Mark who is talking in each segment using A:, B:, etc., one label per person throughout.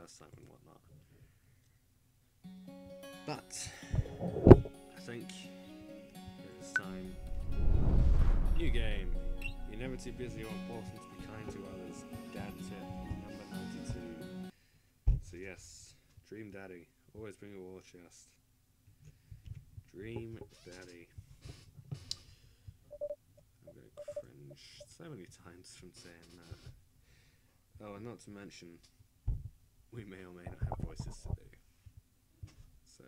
A: first time and whatnot. But I think it's time. New game. You're never too busy or important to be kind to others. Dad tip number 92. So yes, Dream Daddy. Always bring a war chest. Dream Daddy. I'm gonna cringe so many times from saying that. Oh, and not to mention, we may or may not have voices to do. So,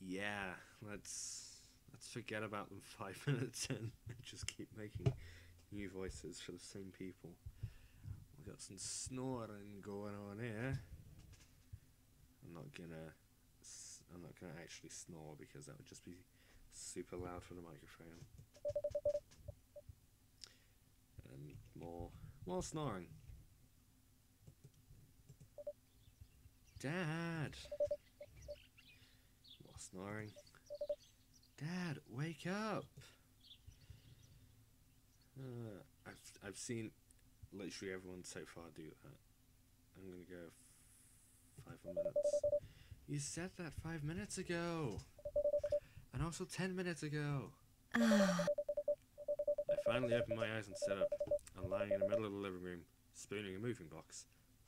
A: yeah, let's let's forget about them five minutes in and just keep making new voices for the same people. We got some snoring going on here. I'm not gonna. I'm not gonna actually snore because that would just be super loud for the microphone. And more, more snoring. Dad. More snoring. Dad, wake up. Uh, I've I've seen literally everyone so far do that. I'm gonna go f- five minutes. You said that five minutes ago, and also ten minutes ago. I finally open my eyes and sit up. I'm lying in the middle of the living room, spooning a moving box.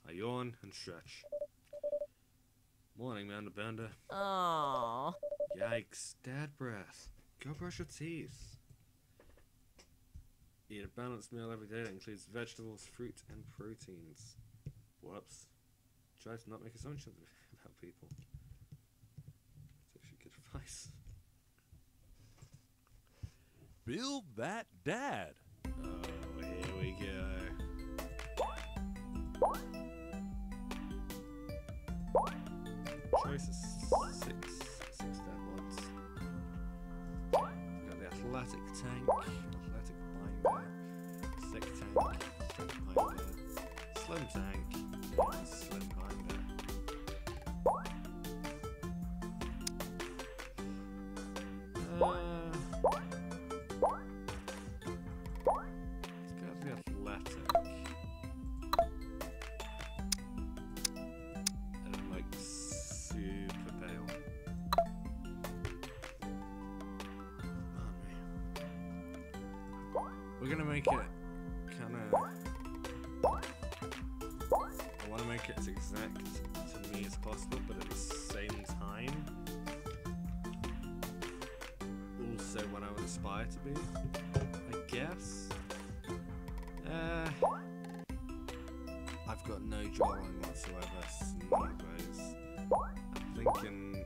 A: I yawn and stretch. Morning, Amanda Bender.
B: Oh.
A: Yikes, dad breath. Go brush your teeth. Eat a balanced meal every day that includes vegetables, fruit, and proteins. Whoops. Try to not make assumptions about people. It's actually good advice.
C: Build that dad.
A: Oh, here we go. Choice is six, six. We've got the athletic tank, athletic binder, sick tank, binder, slim tank, guess. Uh, I've got no drawing whatsoever. I'm thinking.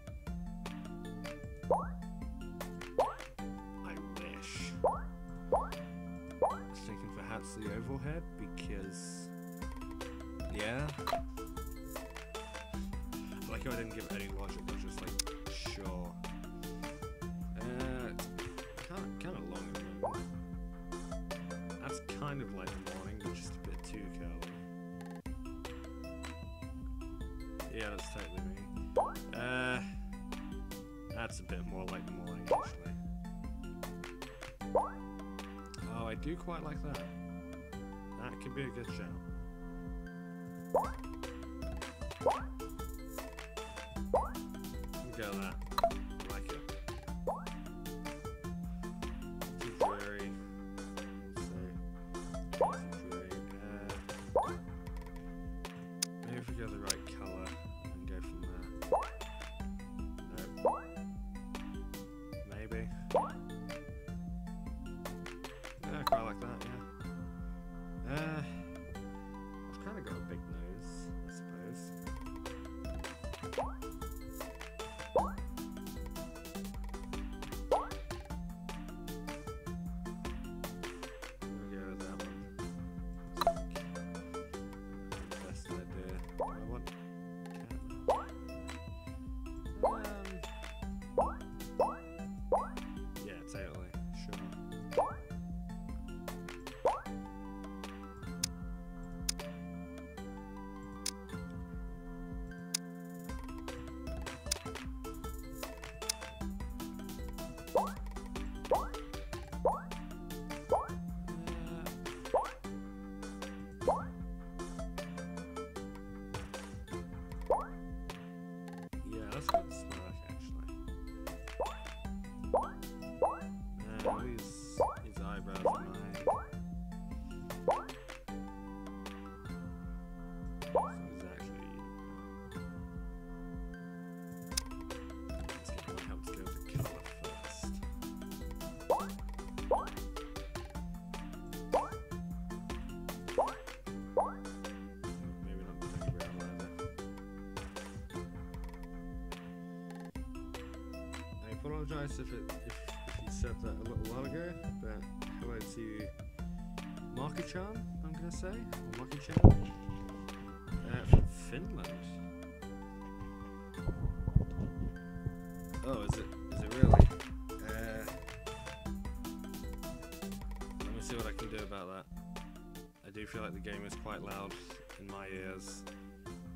A: I wish. I was thinking perhaps the oval head because. Yeah. Like I didn't give any logic. Yeah, that's totally me. Uh, that's a bit more like the morning, actually. Oh, I do quite like that. That could be a good shout. I apologise if if, you said that a little while ago, but hello to Markichan, I'm gonna say, or Markichan, uh, from Finland. Oh, is it? Is it really? Uh, let me see what I can do about that. I do feel like the game is quite loud in my ears,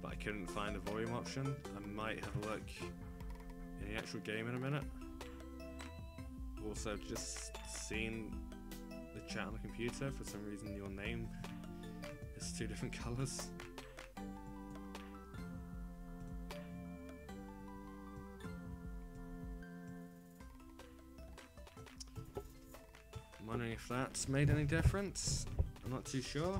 A: but I couldn't find a volume option. I might have a look in the actual game in a minute. Also, just seeing the chat on the computer, for some reason your name is two different colours. I'm wondering if that's made any difference. I'm not too sure.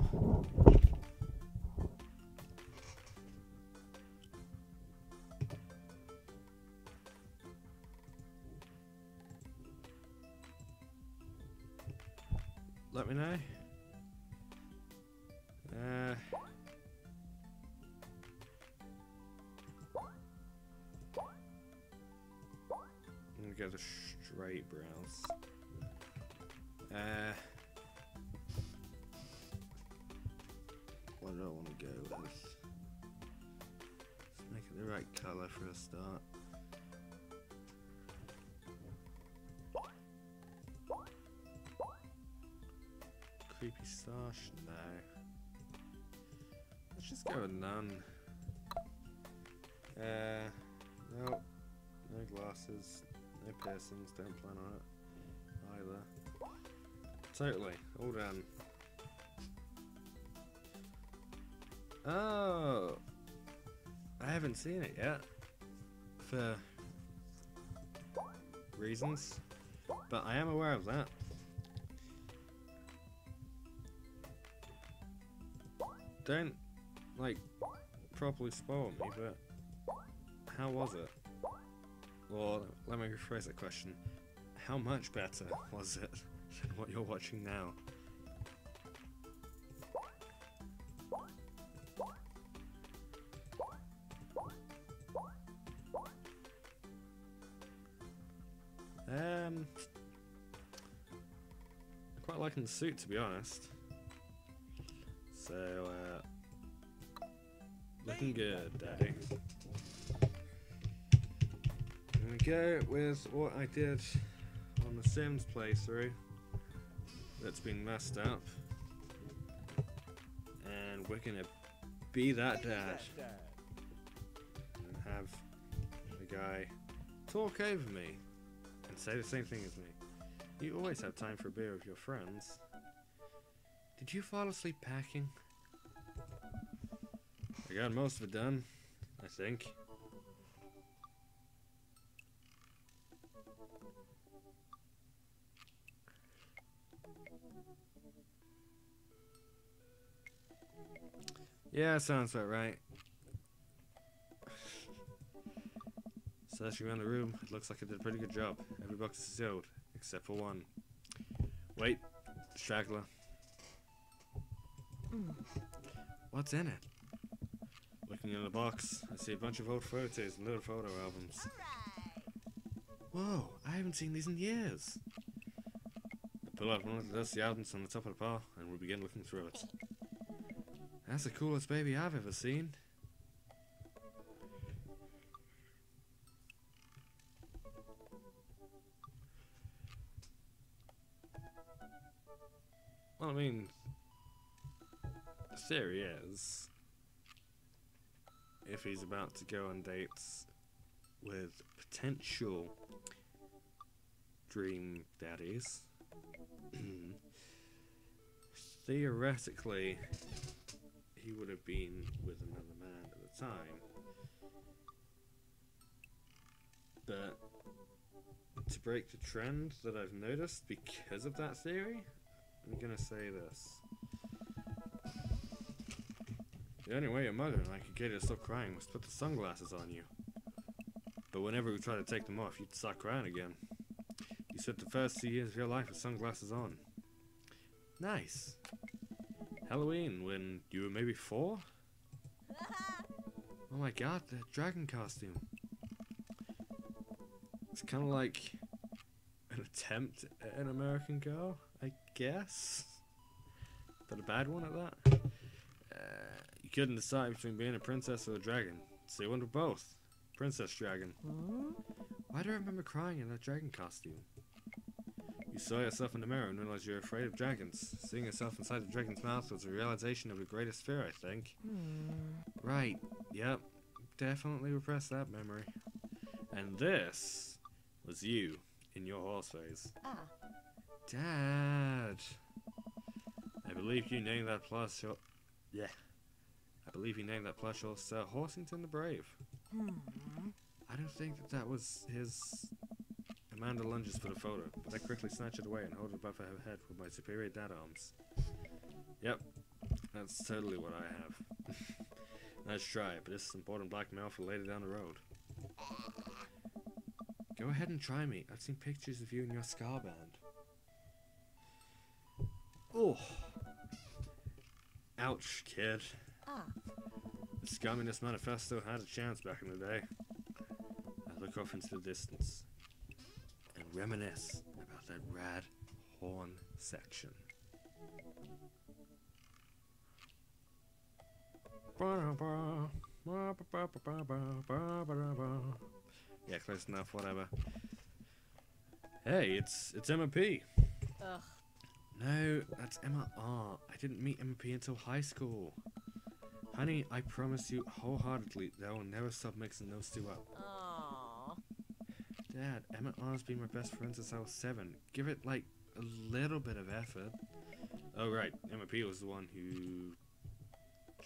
A: Start. Creepy stash? No. Let's just go with none. Uh, no, no glasses, no piercings. Don't plan on it either. Totally, all done. Oh, I haven't seen it yet for reasons, but I am aware of that. Don't like properly spoil me, but how was it? Or let me rephrase that question: How much better was it than what you're watching now? I quite liking the suit to be honest. So, uh, looking good, Daddy. I'm gonna go with what I did on the Sims playthrough that's been messed up. And we're gonna be that dad. And have the guy talk over me and say the same thing as me. You always have time for a beer with your friends. Did you fall asleep packing? I got most of it done, I think. Yeah, sounds about right. Searching around the room, it looks like I did a pretty good job. Every box is sealed, except for one. Wait, straggler. What's in it? Looking in the box, I see a bunch of old photos and little photo albums. Whoa, I haven't seen these in years. I pull out one of the dusty albums on the top of the pile, and we begin looking through it. That's the coolest baby I've ever seen. Well, I mean, the theory is if he's about to go on dates with potential dream daddies, theoretically, he would have been with another man at the time. But to break the trend that I've noticed because of that theory, I'm gonna say this. The only way your mother and I could get you to stop crying was to put the sunglasses on you. But whenever we tried to take them off, you'd start crying again. You spent the first two years of your life with sunglasses on. Nice. Halloween when you were maybe four? Oh my god, the dragon costume. It's kind of like an attempt at an American Girl, I guess. But a bad one at that. Uh, you couldn't decide between being a princess or a dragon, so you went with both. Princess Dragon. Why do I remember crying in that dragon costume? You saw yourself in the mirror and realized you're afraid of dragons. Seeing yourself inside the dragon's mouth was a realization of your greatest fear, I think. Right. Yep. Definitely repress that memory. And this was you in your horse phase.
B: Ah.
A: Dad. I believe you named that plush your Yeah. I believe you named that plush horse uh, Horsington the Brave. I don't think that that was his Amanda lunges for the photo, but I quickly snatch it away and hold it above her head with my superior dad arms. Yep, that's totally what I have. nice try, but this is important blackmail for later down the road. Go ahead and try me. I've seen pictures of you and your scar band. Oh. Ouch, kid.
B: Ah.
A: The Scumminess Manifesto had a chance back in the day. I look off into the distance and reminisce about that rad horn section. Yeah, close enough, whatever. Hey, it's it's Emma P.
B: Ugh.
A: No, that's Emma R. I didn't meet Emma P until high school. Honey, I promise you wholeheartedly that I will never stop mixing those two up.
B: Aww.
A: Dad, Emma R's been my best friend since I was seven. Give it, like, a little bit of effort. Oh, right. Emma P was the one who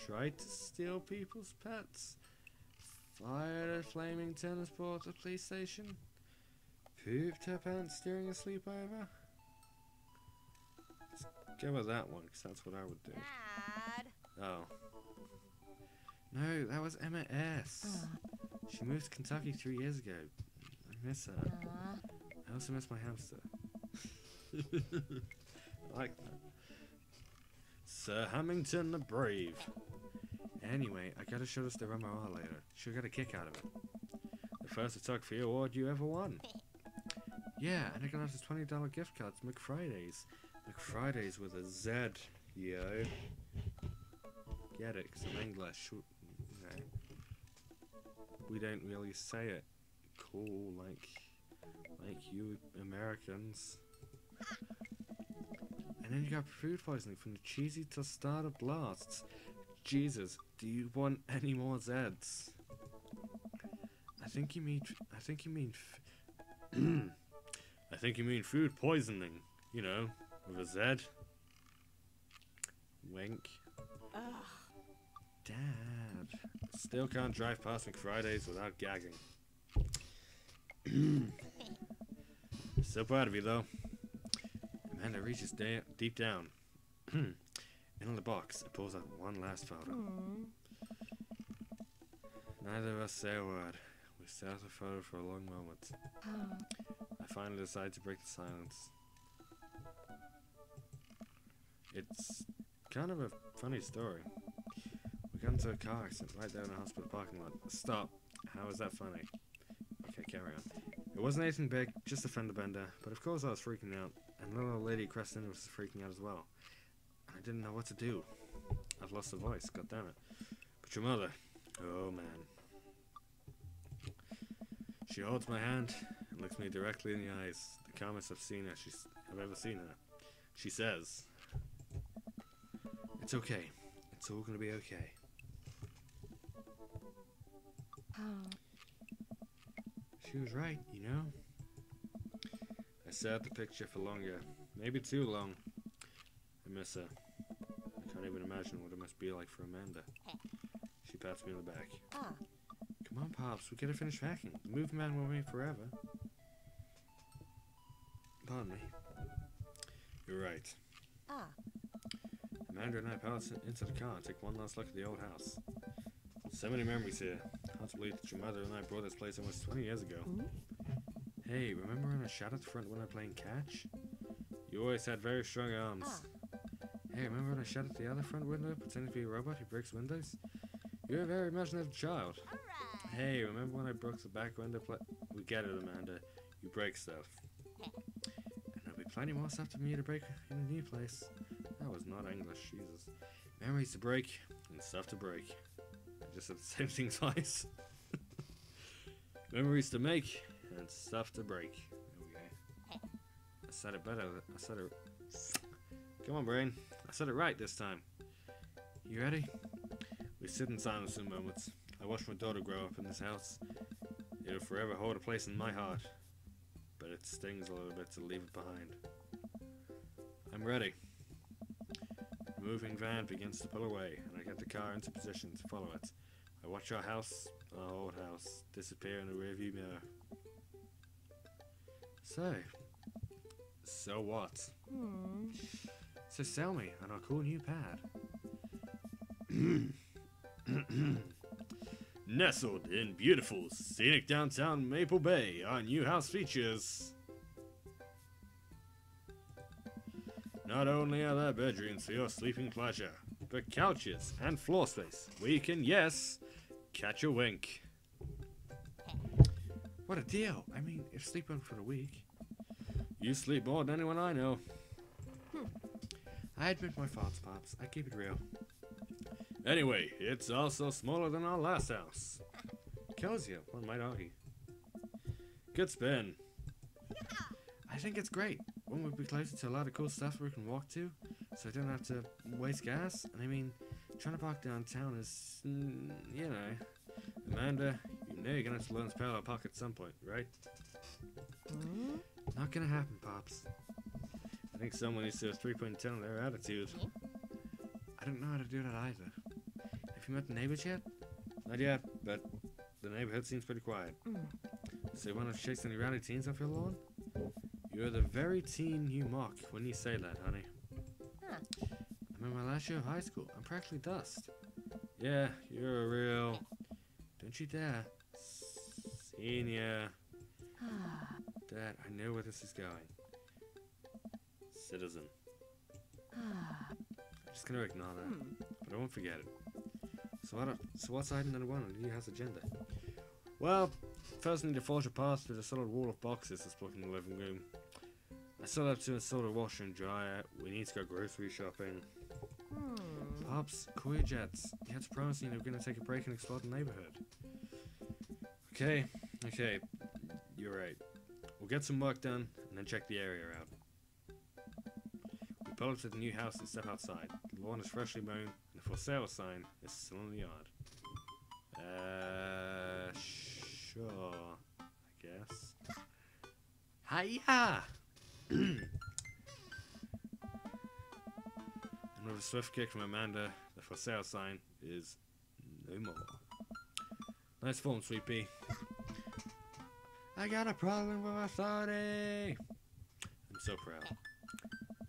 A: tried to steal people's pets, fired a flaming tennis ball at the police station, pooped her pants during a sleepover. Go with that one, because that's what I would do.
B: Dad.
A: Oh. No, that was Emma S. Oh. She moved to Kentucky three years ago. I miss her. I also miss my hamster. I like that. Sir Hamilton the Brave. Anyway, I gotta show this to Emma R later. She'll get a kick out of it. The first photography award you ever won. Yeah, and I got us a $20 gift card to McFridays. McFridays with a Z, yo. Get it, 'cause I'm English. We don't really say it cool like like you Americans. And then you got food poisoning from the cheesy tostada blasts. Jesus, do you want any more Zeds? I think you mean. I think you mean. I think you mean food poisoning. You know, with a Z. Wink.
B: Ugh.
A: Dad. Still can't drive past McFridays without gagging. so proud of you, though. Amanda reaches da- deep down. In the box, it pulls out one last photo.
B: Hmm.
A: Neither of us say a word. We stare at the photo for a long moment.
B: Oh.
A: I finally decide to break the silence. It's kind of a funny story. We got into a car accident right there in the hospital parking lot. Stop. How is that funny? Okay, carry on. It wasn't anything big, just a fender bender, but of course I was freaking out, and the little lady across the was freaking out as well. I didn't know what to do. I've lost the voice, god damn it. But your mother, oh man. She holds my hand and looks me directly in the eyes. The calmest I've seen her, she's I've ever seen her. She says, it's okay. It's all gonna be okay.
B: Oh.
A: She was right, you know? I sat the picture for longer. Maybe too long. I miss her. I can't even imagine what it must be like for Amanda. She pats me on the back.
B: Oh.
A: Come on, Pops, we gotta finish packing. The movie man will wait forever. Pardon me. You're right.
B: Ah. Oh.
A: Amanda and I pallets into the car and take one last look at the old house. So many memories here. Hard to believe that your mother and I bought this place almost 20 years ago.
B: Hmm?
A: Hey, remember when I shot at the front window playing catch? You always had very strong arms.
B: Ah.
A: Hey, remember when I shot at the other front window pretending to be a robot who breaks windows? You're a very imaginative child. Right. Hey, remember when I broke the back window? we get it, Amanda. You break stuff. and there'll be plenty more stuff for me to break in a new place. That was not English, Jesus. Memories to break and stuff to break. I just said the same thing twice. Memories to make and stuff to break. There we go. I said it better. I said it. Come on, brain. I said it right this time. You ready? We sit in silence for moments. I watch my daughter grow up in this house. It'll forever hold a place in my heart. But it stings a little bit to leave it behind. I'm ready. The moving van begins to pull away, and I get the car into position to follow it. I watch our house, our old house, disappear in the rearview mirror. So, so what?
B: Hmm.
A: So sell me on our cool new pad. Nestled in beautiful, scenic downtown Maple Bay, our new house features. Not only are there bedrooms for your sleeping pleasure, but couches and floor space where you can, yes, catch a wink. What a deal! I mean, if sleeping for a week. You sleep more than anyone I know. Hmm. I admit my faults, Pops. I keep it real. Anyway, it's also smaller than our last house. Cozier, one might argue. Good spin. I think it's great. One would be closer to a lot of cool stuff we can walk to, so I don't have to waste gas. And I mean, trying to park downtown is, mm, you know. Amanda, you know you're gonna have to learn to parallel park at some point, right?
B: Hmm?
A: Not gonna happen, Pops. I think someone needs to have 3.10 on their attitude. I don't know how to do that either. Have you met the neighbors yet? Not yet, but the neighborhood seems pretty quiet.
B: Mm.
A: So you want to chase any rowdy teens off your lawn? You're the very teen you mock when you say that, honey.
B: Huh.
A: I'm in my last year of high school. I'm practically dust. Yeah, you're a real... Don't you dare. Senior.
B: Ah.
A: Dad, I know where this is going. Citizen. I'm just gonna ignore that,
B: Hmm.
A: but I won't forget it. So what? So what's item number one on the new house agenda? Well, first I need to forge a path through the solid wall of boxes that's blocking the living room. Still have to install a washer and dryer. We need to go grocery shopping.
B: Hmm.
A: Pops, call your jets. You had to promise me you were gonna take a break and explore the neighborhood. Okay, okay, you're right. We'll get some work done and then check the area out. We pull up to the new house and step outside. The lawn is freshly mown and the for sale sign is still in the yard. Uh, Sure, I guess. Hiya! With a swift kick from Amanda, the for sale sign is no more. Nice form, Sweet Pea. I got a problem with authority! I'm so proud.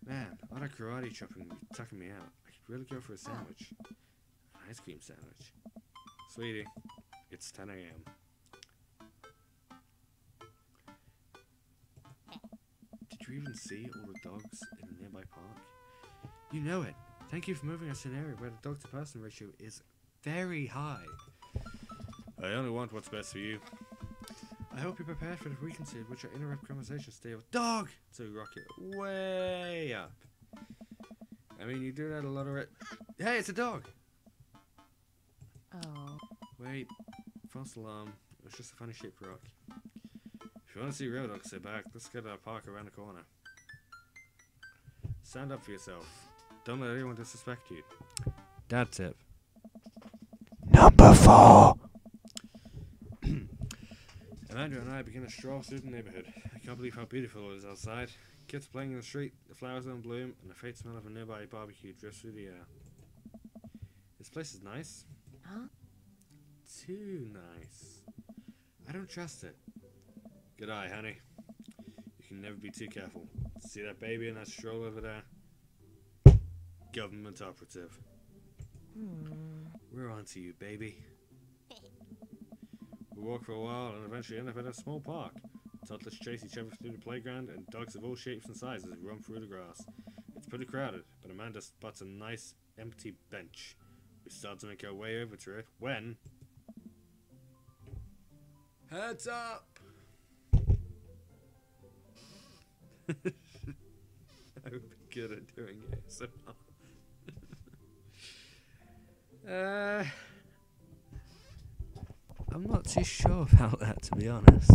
A: Man, all that karate chopping tucking me out. I could really go for a sandwich. An ice cream sandwich. Sweetie, it's 10 a.m. Did you even see all the dogs in the nearby park? You know it. Thank you for moving us to an area where the dog to person ratio is very high. I only want what's best for you. I hope you're prepared for the frequency at which our interrupt conversations stay with dog to rocket way up. I mean, you do that a lot of it. Hey, it's a dog!
B: Oh.
A: Wait, false alarm. It was just a funny shaped rock. If you want to see real dogs sit back, let's get to our park around the corner. Stand up for yourself. Don't let anyone disrespect you. Dad tip.
C: Number four.
A: Amanda and I begin a stroll through the neighborhood. I can't believe how beautiful it is outside. Kids playing in the street, the flowers are in bloom, and the faint smell of a nearby barbecue drifts through the air. This place is nice.
B: Huh?
A: Too nice. I don't trust it. Good eye, honey. You can never be too careful. See that baby in that stroll over there? Government operative.
B: Hmm.
A: We're on to you, baby. We walk for a while and eventually end up at a small park. Toddlers chase each other through the playground, and dogs of all shapes and sizes run through the grass. It's pretty crowded, but Amanda spots a nice empty bench. We start to make our way over to it when. Heads up! I would be good at doing it somehow. Uh. I'm not too sure about that, to be honest.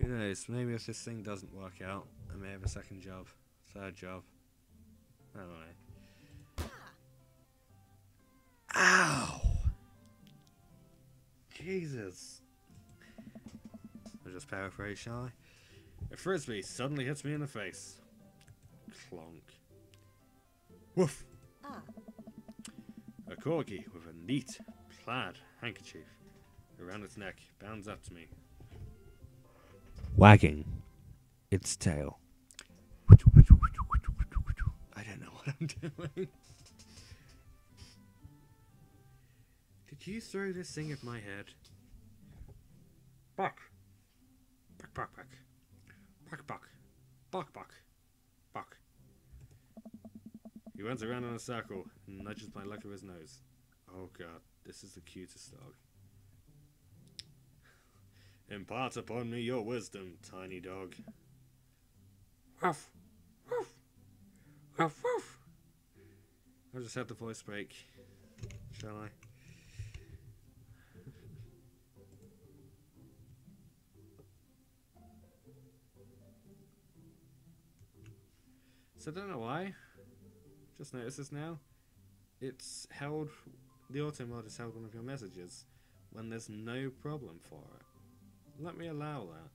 A: Who knows? Maybe if this thing doesn't work out, I may have a second job, third job. I don't know. Ow! Jesus. I'll just paraphrase, shall I? A frisbee suddenly hits me in the face. Clonk. Woof!
B: Ah.
A: A corgi with a neat plaid handkerchief around its neck bounds up to me, wagging its tail. I don't know what I'm doing. Did you throw this thing at my head? Buck. Buck, buck, buck. Buck, buck. Buck, buck. Buck. He runs around in a circle and nudges my leg with his nose. Oh god, this is the cutest dog. Impart upon me your wisdom, tiny dog. Woof, woof, woof, woof. I'll just have the voice break, shall I? So I don't know why. Just noticed this now. It's held. The auto mode is held one of your messages when there's no problem for it. Let me allow that.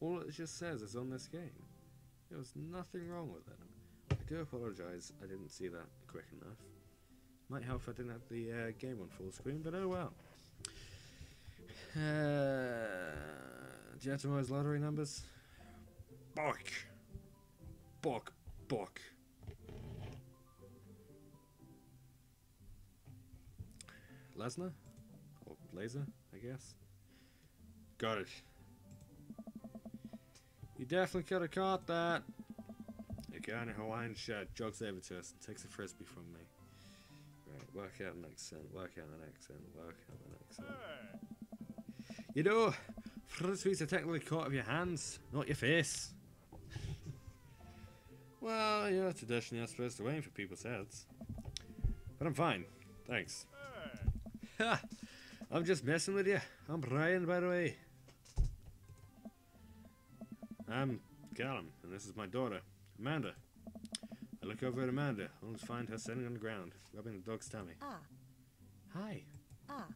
A: All it just says is on this game. There was nothing wrong with it. I do apologise, I didn't see that quick enough. Might help if I didn't have the uh, game on full screen, but oh well. Uh, do lottery numbers? Buck! Buck! Buck! Lesnar? Or Laser, I guess? Got it. You definitely could have caught that. A guy in a Hawaiian shirt jogs over to us and takes a frisbee from me. Right, work out an accent, work out an accent, work out an accent. You know, frisbees are technically caught with your hands, not your face. well, you're traditionally not supposed to aim for people's heads. But I'm fine, thanks. I'm just messing with you. I'm Brian, by the way. I'm Callum, and this is my daughter, Amanda. I look over at Amanda, only to find her sitting on the ground, rubbing the dog's tummy.
B: Ah.
A: Hi.
B: Ah.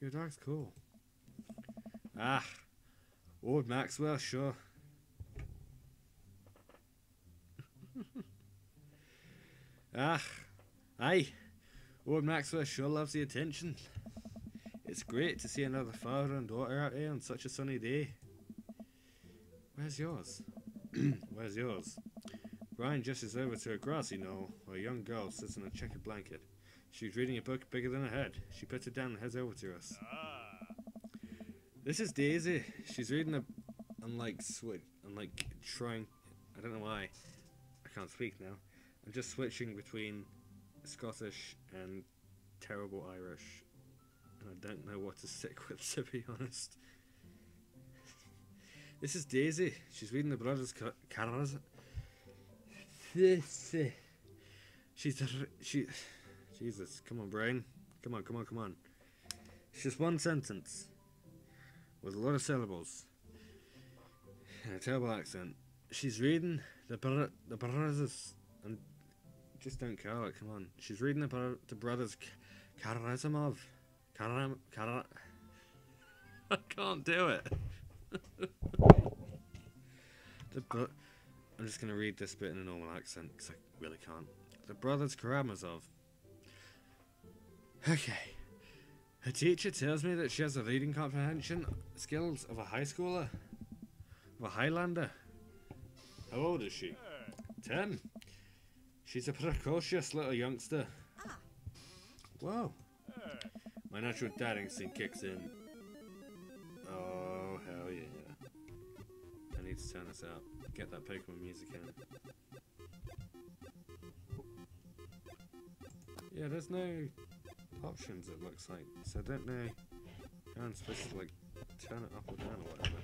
A: Your dog's cool. Ah, Old Maxwell, sure. ah, aye. Old Maxwell sure loves the attention. It's great to see another father and daughter out here on such a sunny day. Where's yours? Where's yours? Brian gestures over to a grassy knoll where a young girl sits on a checkered blanket. She's reading a book bigger than her head. She puts it down and heads over to us. This is Daisy. She's reading a. I'm like switch. I'm like trying. I don't know why. I can't speak now. I'm just switching between Scottish and terrible Irish, I don't know what to stick with to be honest. This is Daisy. She's reading the Brothers Ca- Karamazov. Uh, she's r- she. Jesus, come on, brain. Come on, come on, come on. It's just one sentence with a lot of syllables and a terrible accent. She's reading the bro- the brothers and just don't call it. Come on, she's reading the, bro- the brothers K- Karamazov. Karam Kara. I can't do it. the bro- I'm just gonna read this bit in a normal accent because I really can't. The brothers Karamazov. Okay. Her teacher tells me that she has the reading comprehension skills of a high schooler, of a Highlander. How old is she? Ten. She's a precocious little youngster. Ah. Whoa. My natural dad instinct kicks in. Oh, hell yeah. I need to turn this out. Get that Pokemon music in. Yeah, there's no options it looks like. So I don't know how I'm supposed to like turn it up or down or whatever.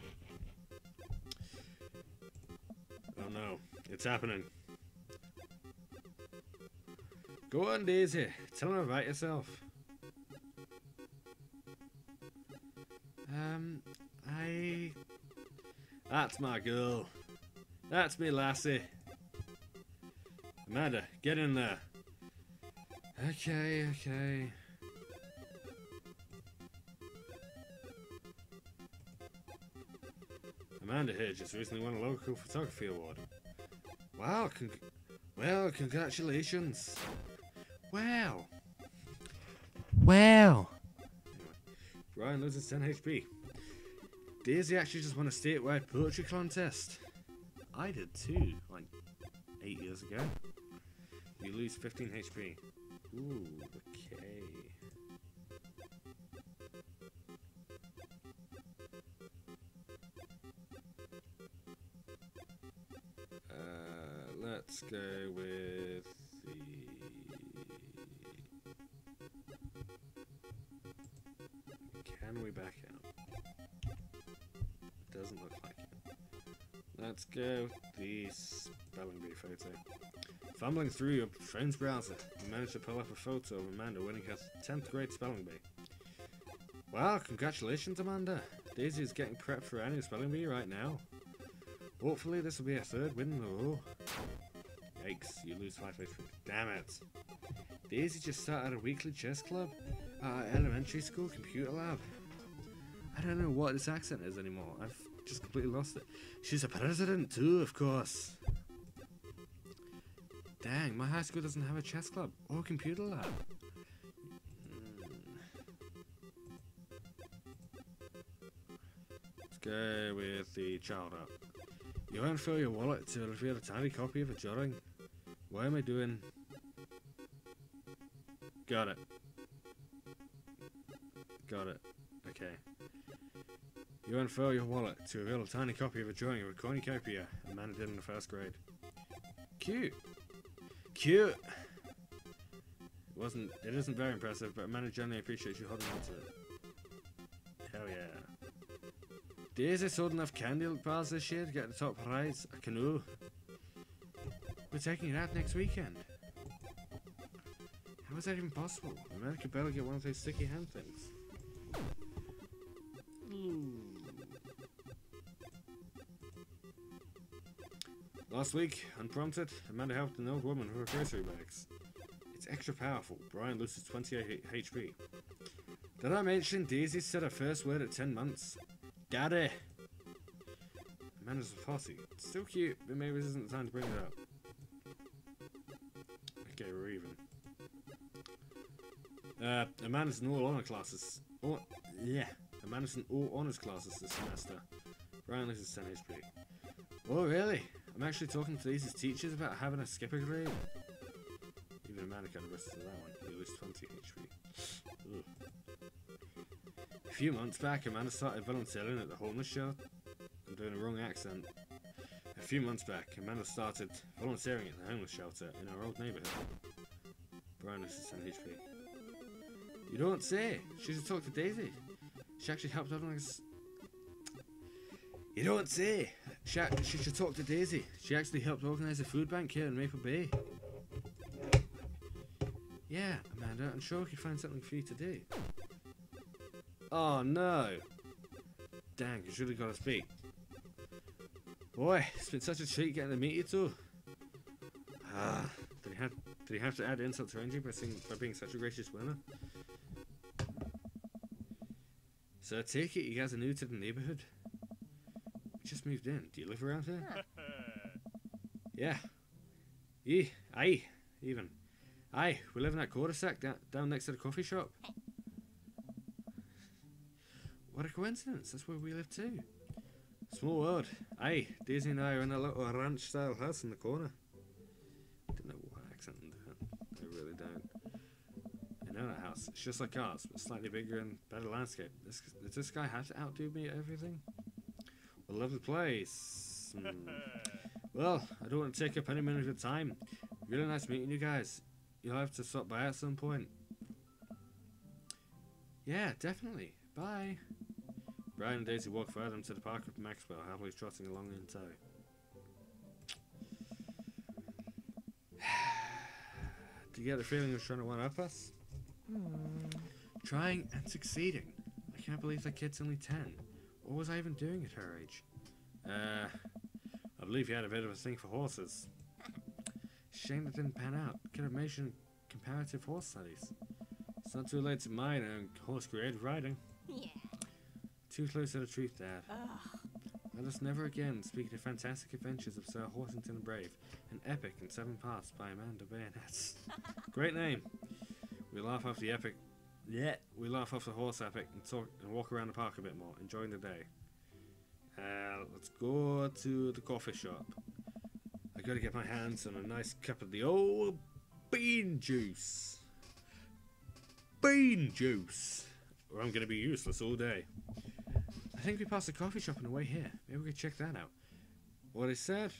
A: Oh no, it's happening. Go on Daisy, tell them about yourself. That's my girl. That's me lassie. Amanda, get in there. Okay, okay. Amanda here just recently won a local photography award. Wow, con- well, congratulations. Wow.
C: Wow.
A: Anyway, Brian loses 10 HP. Daisy actually just won a statewide poetry contest. I did too, like eight years ago. You lose 15 HP. Ooh, okay. Uh, let's go with the. Can we back Let's go the spelling bee photo. Fumbling through your friend's browser, you managed to pull up a photo of Amanda winning her 10th grade spelling bee. Wow, congratulations, Amanda! Daisy is getting prepped for annual spelling bee right now. Hopefully, this will be her third win in a row. Yikes, you lose 5 HP. Damn it! Daisy just started a weekly chess club at our elementary school computer lab. I don't know what this accent is anymore. I've just completely lost it. She's a president too, of course. Dang, my high school doesn't have a chess club or computer lab. Hmm. Let's go with the child up. You unfill your wallet to reveal a tiny copy of a drawing. Why am I doing? Got it. Got it. You unfurl your wallet to reveal a tiny copy of a drawing of a cornucopia a man did in the first grade. Cute. Cute. It wasn't. It isn't very impressive, but a Amanda generally appreciates you holding on to it. Hell yeah. Daisy sold enough candy bars this year to get the top prize, a canoe. We're taking it out next weekend. How is that even possible? Could barely get one of those sticky hand things. Last week, unprompted, Amanda helped an old woman with her grocery bags. It's extra powerful. Brian loses 28 HP. Did I mention Daisy said her first word at 10 months? Daddy! Amanda's a posse. Still cute, but maybe this isn't the time to bring it up. Okay, we're even. Uh, Amanda's in all honor classes. All, yeah, Amanda's in all honors classes this semester. Brian loses 10 HP. Oh, really? I'm actually talking to Daisy's teachers about having a skipper grade. Even a of risks to that one. He loses 20 HP. Ugh. A few months back, a Amanda started volunteering at the homeless shelter. I'm doing a wrong accent. A few months back, a Amanda started volunteering at the homeless shelter in our old neighborhood. Brian loses 10 HP. You don't say. She should talk to Daisy. She actually helped organize. You don't say. She, she should talk to Daisy. She actually helped organize a food bank here in Maple Bay. Yeah, Amanda, I'm sure we could find something for you to do. Oh no! Dang, he's really got to speak. Boy, it's been such a treat getting to meet you two. Ah, did he have did he have to add insult to injury by, by being such a gracious winner? So I take it you guys are new to the neighborhood? Moved in. Do you live around here? Yeah. Ye, aye, even. Aye, we live in that cul-de-sac down, down next to the coffee shop. What a coincidence, that's where we live too. Small world. Aye, Daisy and I are in a little ranch-style house in the corner. Don't know what accent I'm doing. I really don't. I know that house. It's just like ours, but slightly bigger and better landscape. This, does this guy have to outdo me at everything? A lovely place. Hmm. Well, I don't want to take up any minute of your time. Really nice meeting you guys. You'll have to stop by at some point. Yeah, definitely. Bye. Brian and Daisy walk further into the park with Maxwell, happily trotting along in tow. Do you get the feeling of trying to one up us?
B: Hmm.
A: Trying and succeeding. I can't believe that kid's only 10. What was I even doing at her age? Uh, I believe you had a bit of a thing for horses. Shame that didn't pan out. Could have mentioned comparative horse studies. It's not too late to mine and horse creative riding.
B: Yeah.
A: Too close to the truth, Dad.
B: Ugh.
A: Let us never again speak of the fantastic adventures of Sir Horsington the Brave, an epic in seven parts by Amanda Bayonets. Great name. We laugh off the epic. Yeah. We laugh off the horse epic and talk and walk around the park a bit more, enjoying the day. Uh, let's go to the coffee shop. I gotta get my hands on a nice cup of the old bean juice. Bean juice. Or I'm gonna be useless all day. I think we passed a coffee shop on the way here. Maybe we could check that out. What he said,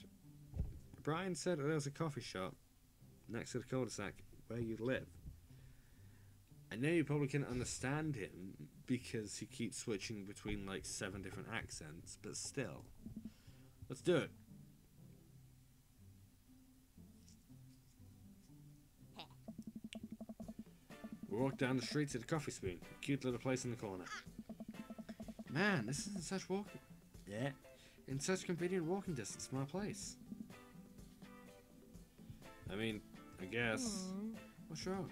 A: Brian said there was a coffee shop next to the cul-de-sac where you live. I know you probably can understand him because he keeps switching between like seven different accents, but still. Let's do it. We walk down the street to the coffee spoon, a cute little place in the corner. Man, this isn't such walking. Yeah. In such convenient walking distance from our place. I mean, I guess.
B: Hmm.
A: What's wrong?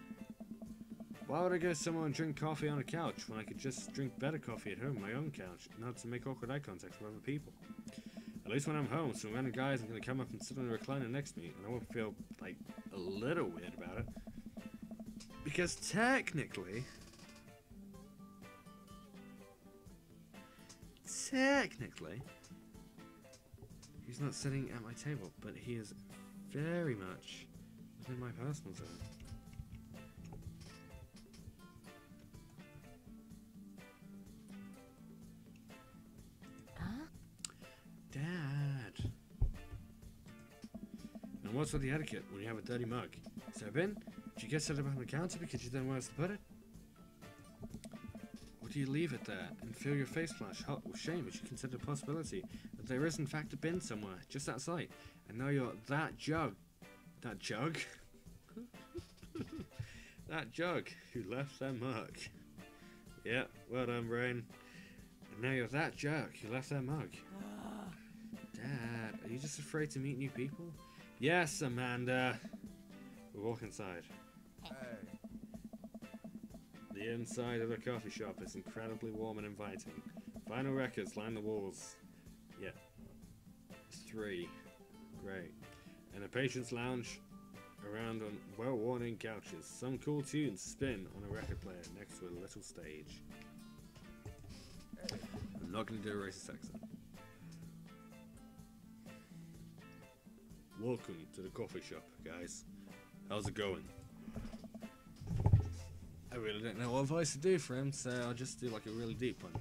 A: Why would I go somewhere and drink coffee on a couch when I could just drink better coffee at home my own couch, not to make awkward eye contact with other people? At least when I'm home, some random guy isn't going to come up and sit on the recliner next to me, and I won't feel, like, a little weird about it. Because technically, technically, he's not sitting at my table, but he is very much within my personal zone. What's with the etiquette when you have a dirty mug? Step in, do you get set up on the counter because you don't know where else to put it? Or do you leave it there and feel your face flush hot with shame as you consider the possibility that there is in fact a bin somewhere just outside and now you're that jug. That jug? that jug who left their mug. Yeah, well done, brain. And now you're that jug who left their mug.
B: Ah.
A: Dad, are you just afraid to meet new people? Yes, Amanda. We walk inside. The The inside of the coffee shop is incredibly warm and inviting. Vinyl records line the walls. Yeah. Three. Great. And a patient's lounge around on well-worn couches. Some cool tunes spin on a record player next to a little stage. I'm not going to do a racist accent. Welcome to the coffee shop, guys. How's it going? I really don't know what voice to do for him, so I'll just do like a really deep one.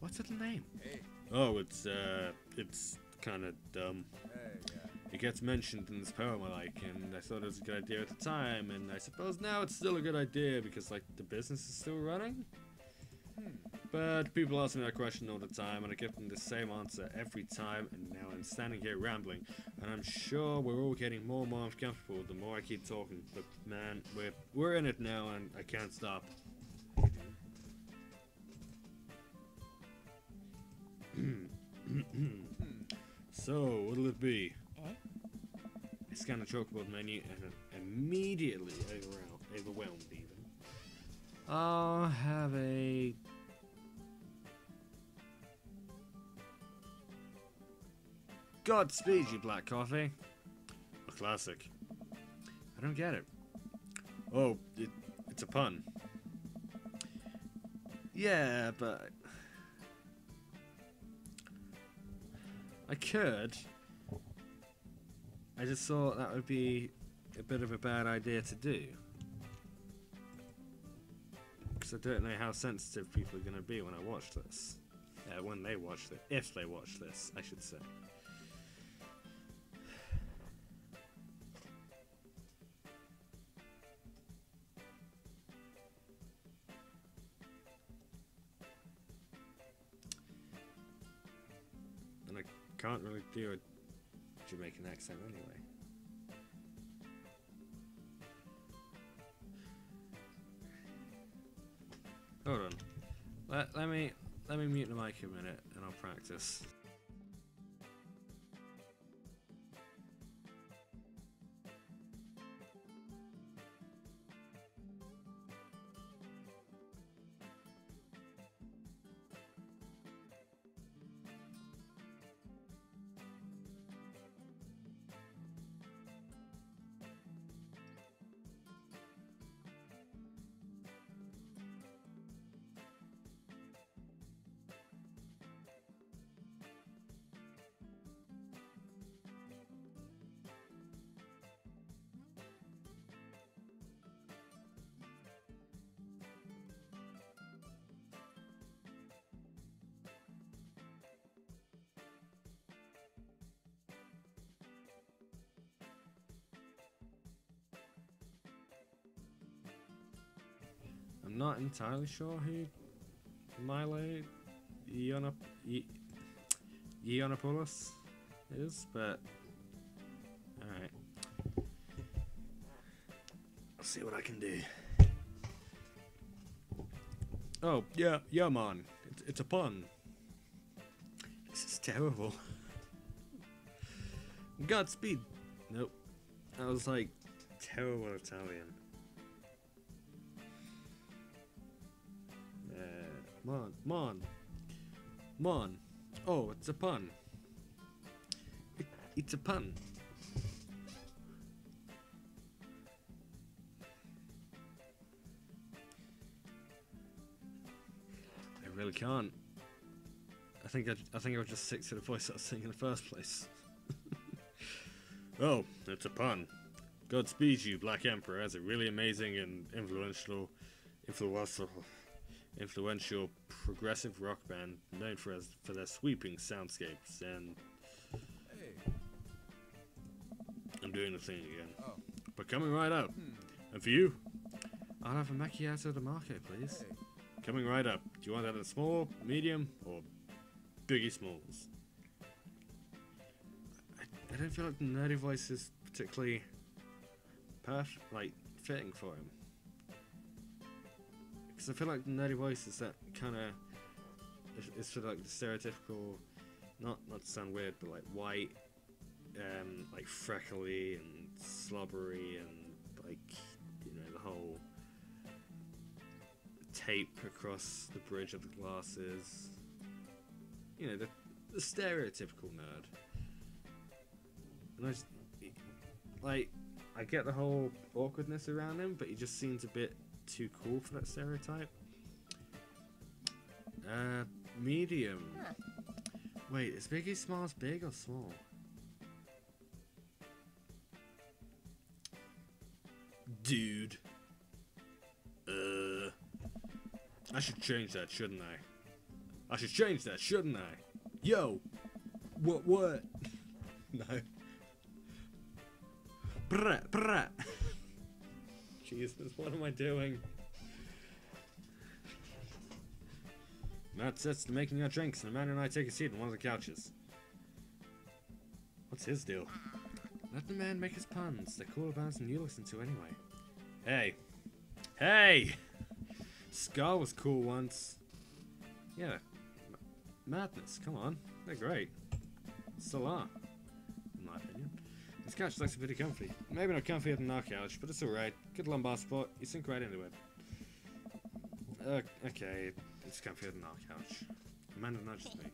A: What's the name?
D: Hey,
A: Oh, it's uh, it's kind of dumb.
D: hey, yeah.
A: It gets mentioned in this poem I like, and I thought it was a good idea at the time, and I suppose now it's still a good idea because like the business is still running. But people ask me that question all the time, and I give them the same answer every time, and now I'm standing here rambling, and I'm sure we're all getting more and more uncomfortable the more I keep talking. But man, we're we're in it now, and I can't stop. so, what'll it be?
B: Eh?
A: I scan the chalkboard menu and I'm immediately overwhelmed, overwhelmed even. I'll have a Godspeed, you black coffee. A classic. I don't get it. Oh, it, it's a pun. Yeah, but I could. I just thought that would be a bit of a bad idea to do. Because I don't know how sensitive people are going to be when I watch this. Uh, when they watch this. If they watch this, I should say. Can't really do a Jamaican accent anyway. Hold on. Let, let me let me mute the mic a minute and I'll practice. Entirely sure who Milo Ionop- I- Ioannopoulos is, but alright. I'll see what I can do. Oh, yeah, yeah, man. It's, it's a pun. This is terrible. Godspeed. Nope. That was like terrible Italian. Mon, mon, mon. Oh, it's a pun. It, it's a pun. I really can't. I think I, I think I'll just stick to the voice I was singing in the first place. oh, it's a pun. Godspeed you, Black Emperor, as a really amazing and influential, influential, influential progressive rock band known for as, for their sweeping soundscapes. And
D: Hey,
A: I'm doing the thing again.
D: oh,
A: But coming right up.
D: hmm,
A: And for you, I'll have a macchiato de market, please.
D: hey.
A: Coming right up. Do you want that in small, medium, or biggie smalls? I, I don't feel like the nerdy voice is particularly perfect, like fitting for him. I feel like the nerdy voice is that kind of it's sort of like the stereotypical, not not to sound weird, but like white, um, like freckly and slobbery and like you know the whole tape across the bridge of the glasses. You know, the, the stereotypical nerd. And I just, like, I get the whole awkwardness around him, but he just seems a bit too cool for that stereotype. Uh, medium. Wait, is Biggie Smalls big or small? Dude. Uh. I should change that, shouldn't I? I should change that, shouldn't I? Yo! What, what? no. Brat, brat! Jesus, what am I doing? Matt sets to making our drinks, and Amanda and I take a seat on one of the couches. What's his deal? Let the man make his puns. They're cooler bands than you listen to anyway. Hey. Hey! Ska was cool once. Yeah. M- madness, come on. They're great. Still couch looks pretty comfy. Maybe not comfier than our couch, but it's alright. Good lumbar support. You sink right into it. Uh, okay, it's comfier than our couch. Amanda nudges me.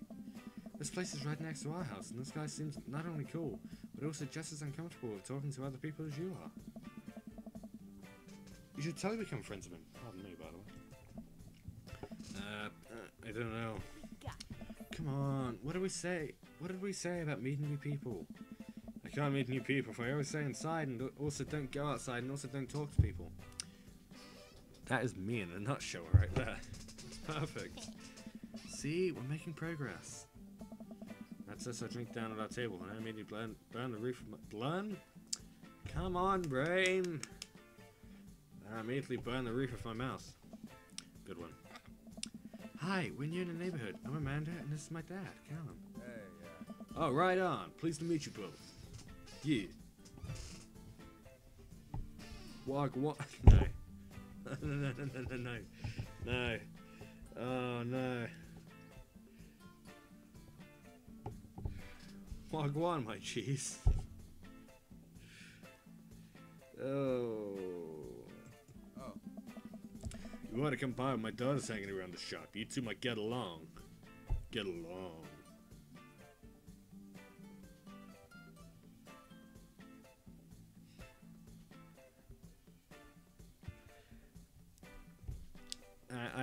A: This place is right next to our house, and this guy seems not only cool, but also just as uncomfortable with talking to other people as you are. You should totally become friends with him. Pardon me, by the way. Uh, uh, I don't know. Come on, what do we say? What did we say about meeting new people? Can't meet new people if I always stay inside and also don't go outside and also don't talk to people. That is me in a nutshell right there. It's perfect. See, we're making progress. That's us. I drink down at our table and I immediately burn, burn the roof of my... Burn? Come on, brain! I immediately burn the roof of my mouth. Good one. Hi, we're new in the neighborhood. I'm Amanda, and this is my dad, Callum.
D: Hey, yeah.
A: Oh, right on. Pleased to meet you both. Yeah. Walk, walk. No. no, no, no, no, no, no. No. Oh, no. Wagwan, my cheese. Oh.
D: Oh,
A: You want to come by? My daughter's hanging around the shop. You two might get along. Get along.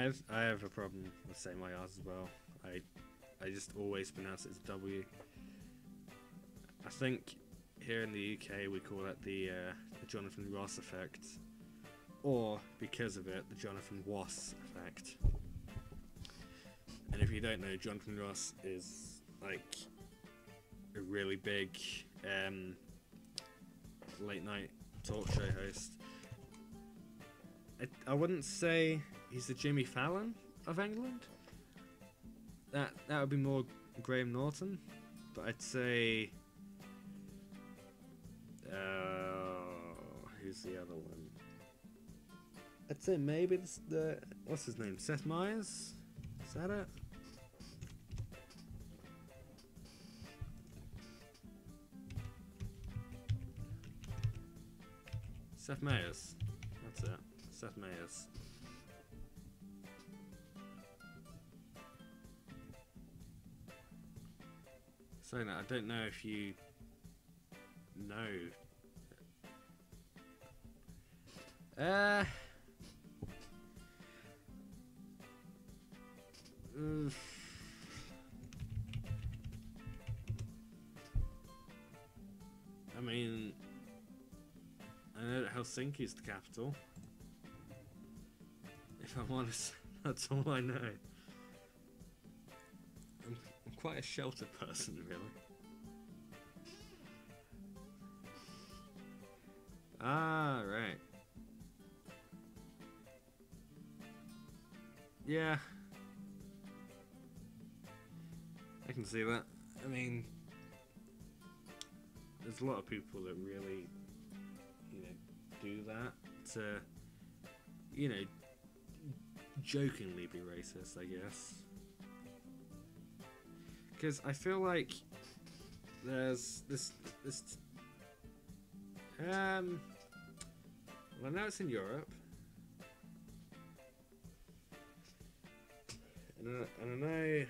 A: I, have I have a problem with saying my R's as well. I I just always pronounce it as W. I think here in the UK we call it the, uh, the Jonathan Ross effect, or because of it, the Jonathan Ross effect. And if you don't know, Jonathan Ross is like a really big um, late night talk show host. I, I wouldn't say he's the Jimmy Fallon of England. That that would be more Graham Norton, but I'd say. Uh, who's the other one? I'd say maybe the, the what's his name? Seth Meyers. Is that it? Seth Meyers. So now, I don't know if you know. Uh. mm. I mean, I know that Helsinki is the capital. If I'm honest, that's all I know. I'm, I'm quite a shelter person, really. Ah, right. Yeah. I can see that. I mean, there's a lot of people that really, you know, do that to, you know, jokingly be racist, I guess. Because I feel like there's this this um well now it's in Europe. And I, and I know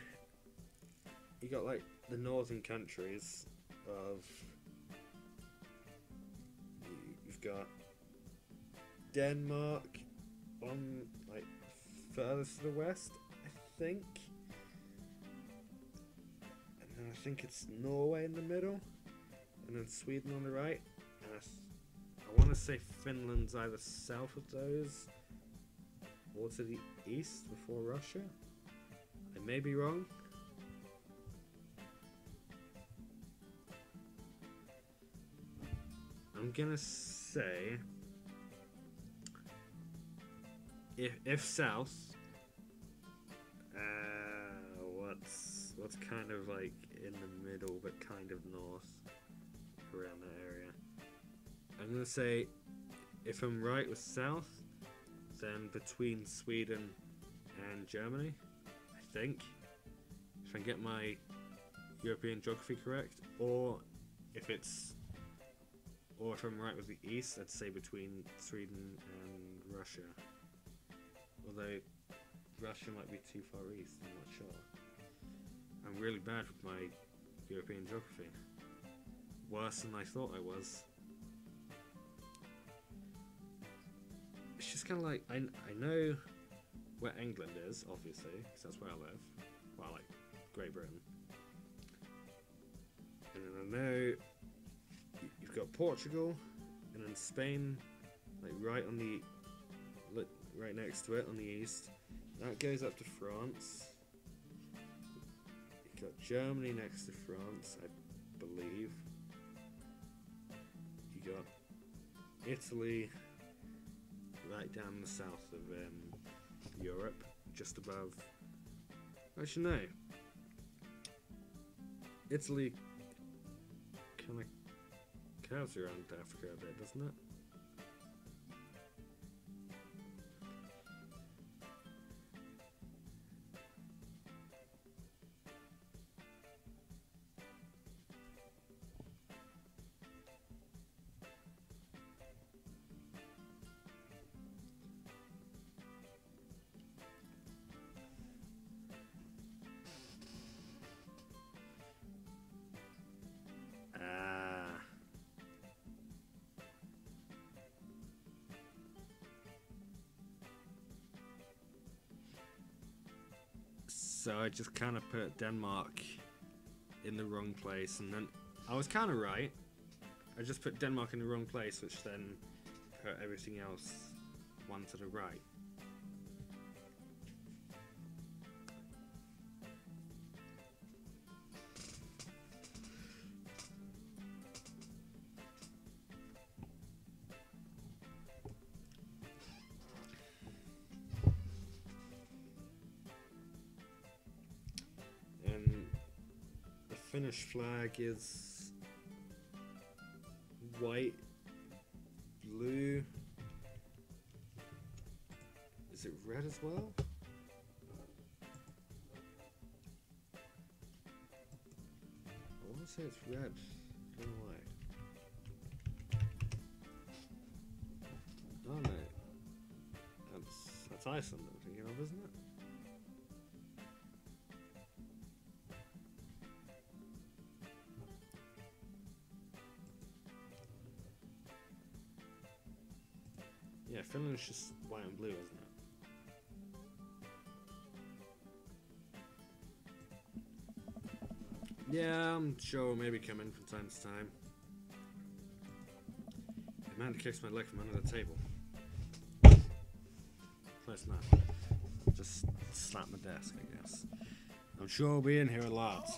A: you got like the northern countries of. you- You've got Denmark on furthest to the west, I think. And then I think it's Norway in the middle, and then Sweden on the right. And I, I want to say Finland's either south of those or to the east before Russia. I may be wrong. I'm gonna say if if south, uh, what's what's kind of like in the middle but kind of north around that area. I'm gonna say if I'm right with south, then between Sweden and Germany, I think. If I can get my European geography correct, or if it's or if I'm right with the east, I'd say between Sweden and Russia. Although Russia might be too far east, I'm not sure. I'm really bad with my European geography. Worse than I thought I was. It's just kind of like I, I know where England is, obviously, because that's where I live. Well, like Great Britain. And then I know you've got Portugal, and then Spain, like right on the, right next to it on the east. That goes up to France. You've got Germany next to France, I believe. You got Italy right down the south of um, Europe, just above. Actually, no. Italy kind of curves around Africa a bit, doesn't it? So I just kind of put Denmark in the wrong place, and then I was kind of right. I just put Denmark in the wrong place, which then put everything else one to the right. Finnish flag is white, blue. Is it red as well? I want to say it's red. I don't know why. Oh no. That's that's Iceland I'm thinking of, isn't it? Finland's just white and blue, isn't it? Yeah, I'm sure we'll maybe come in from time to time. Amanda kicks my leg from under the table. Close enough. Just slap my desk, I guess. I'm sure we'll be in here a lot.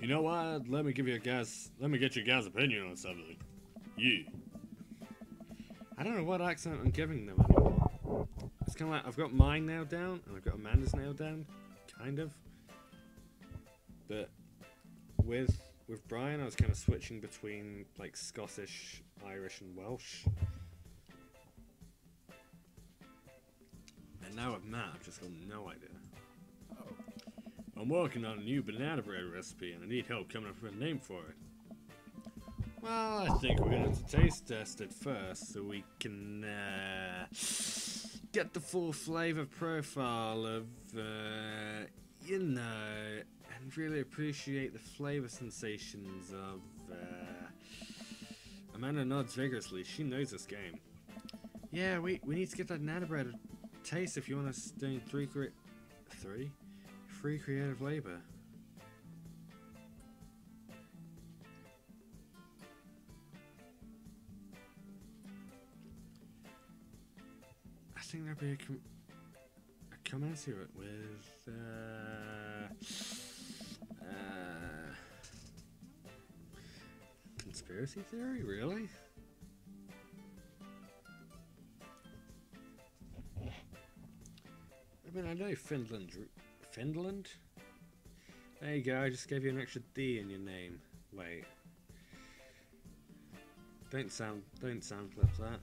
A: You know what? Let me give you a guess. Let me get your guys' opinion on something. You. I don't know what accent I'm giving them anymore. It's kind of like I've got mine nailed down and I've got Amanda's nailed down, kind of. But with with Brian, I was kind of switching between like Scottish, Irish, and Welsh. And now with Matt, I've just got no idea. I'm working on a new banana bread recipe and I need help coming up with a name for it. Well, I think we're gonna have to taste test it first so we can uh, get the full flavor profile of, uh, you know, and really appreciate the flavor sensations of, uh, Amanda nods vigorously. She knows this game. Yeah, we, we need to get that nana bread taste if you want us doing three three? Free creative labor. Think there'd be a, com- a with uh, uh, conspiracy theory. Really? I mean, I know Finland. Finland? There you go. I just gave you an extra D in your name. Wait. Don't sound. Don't sound clip that.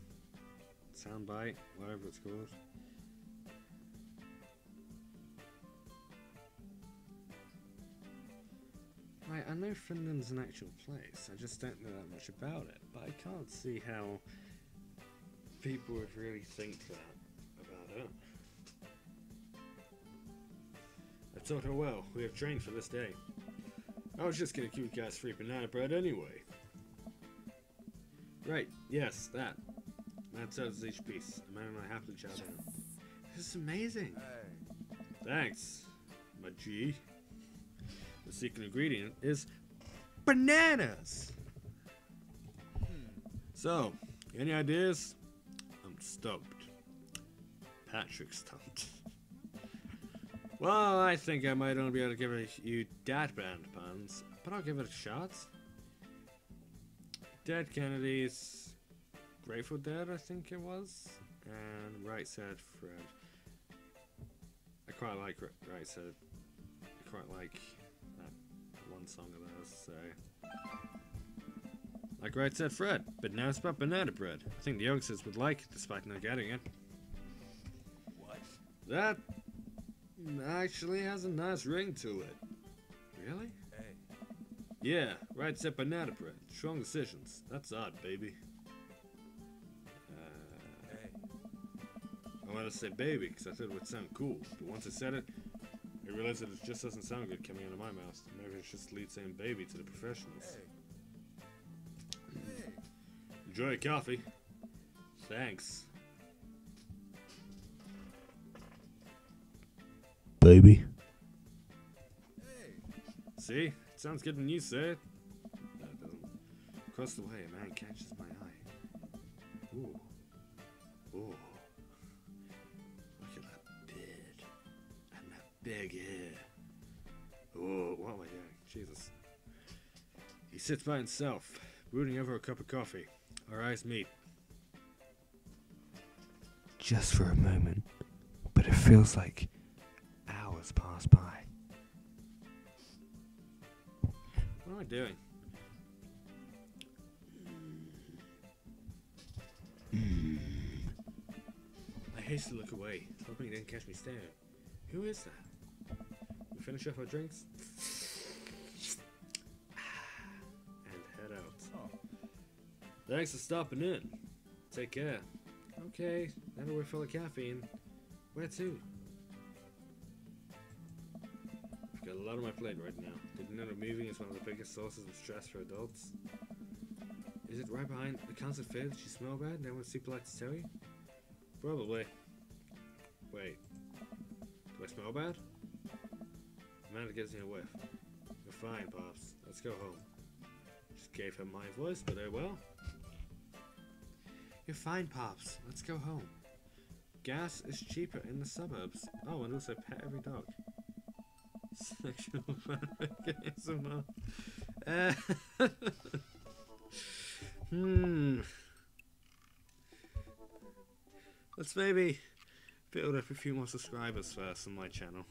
A: Soundbite, whatever it's called. Right, I know Finland's an actual place. I just don't know that much about it. But I can't see how people would really think that about it. I told her, oh well, we have trained for this day. I was just gonna give you guys free banana bread anyway. Right, yes, that. That sells each piece. Amanda and I happily chow down. This is amazing.
D: Hey.
A: Thanks, my G. The secret ingredient is bananas. Hmm. So, any ideas? I'm stumped. Patrick stumped. well, I think I might only be able to give it you dat band puns, but I'll give it a shot. Dead Kennedys, Grateful Dead, I think it was, and Right Said Fred. I quite like Right Said. I quite like that one song of theirs. So, like Right Said Fred, but now it's about banana bread. I think the youngsters would like it, despite not getting it.
D: What?
A: That actually has a nice ring to it. Really?
D: Hey.
A: Yeah, right said banana bread. Strong decisions. That's odd, baby. I wanted to say baby because I thought it would sound cool, but once I said it, I realized that it just doesn't sound good coming out of my mouth. Maybe it's just lead saying baby to the professionals.
D: Hey. Hey.
A: Enjoy your coffee. Thanks.
C: Baby.
D: Hey.
A: See? It sounds good when you say it. No, it doesn't. Across the way, a man catches my eye. Ooh. Ooh. Big hair. Oh, what am I doing? Jesus. He sits by himself, brooding over a cup of coffee. Our eyes meet.
C: Just for a moment, but it feels like hours pass by.
A: What am I doing? Hmm. I hastily look away, hoping he didn't catch me staring. Who is that? Finish off our drinks and head out.
D: Oh.
A: Thanks for stopping in. Take care. Okay, now we're full of caffeine. Where to? I've got a lot on my plate right now. Did you know that moving is one of the biggest sources of stress for adults? Is it right behind the constant fear that you smell bad and everyone's super like to tell you? Probably. Wait. Do I smell bad? Amanda gives me a whiff. You're fine, Pops. Let's go home. Just gave him my voice, but oh well. You're fine, Pops. Let's go home. Gas is cheaper in the suburbs. Oh, and also pet every dog. Sexual fanfic ASMR. Uh, hmm. Let's maybe build up a few more subscribers first on my channel.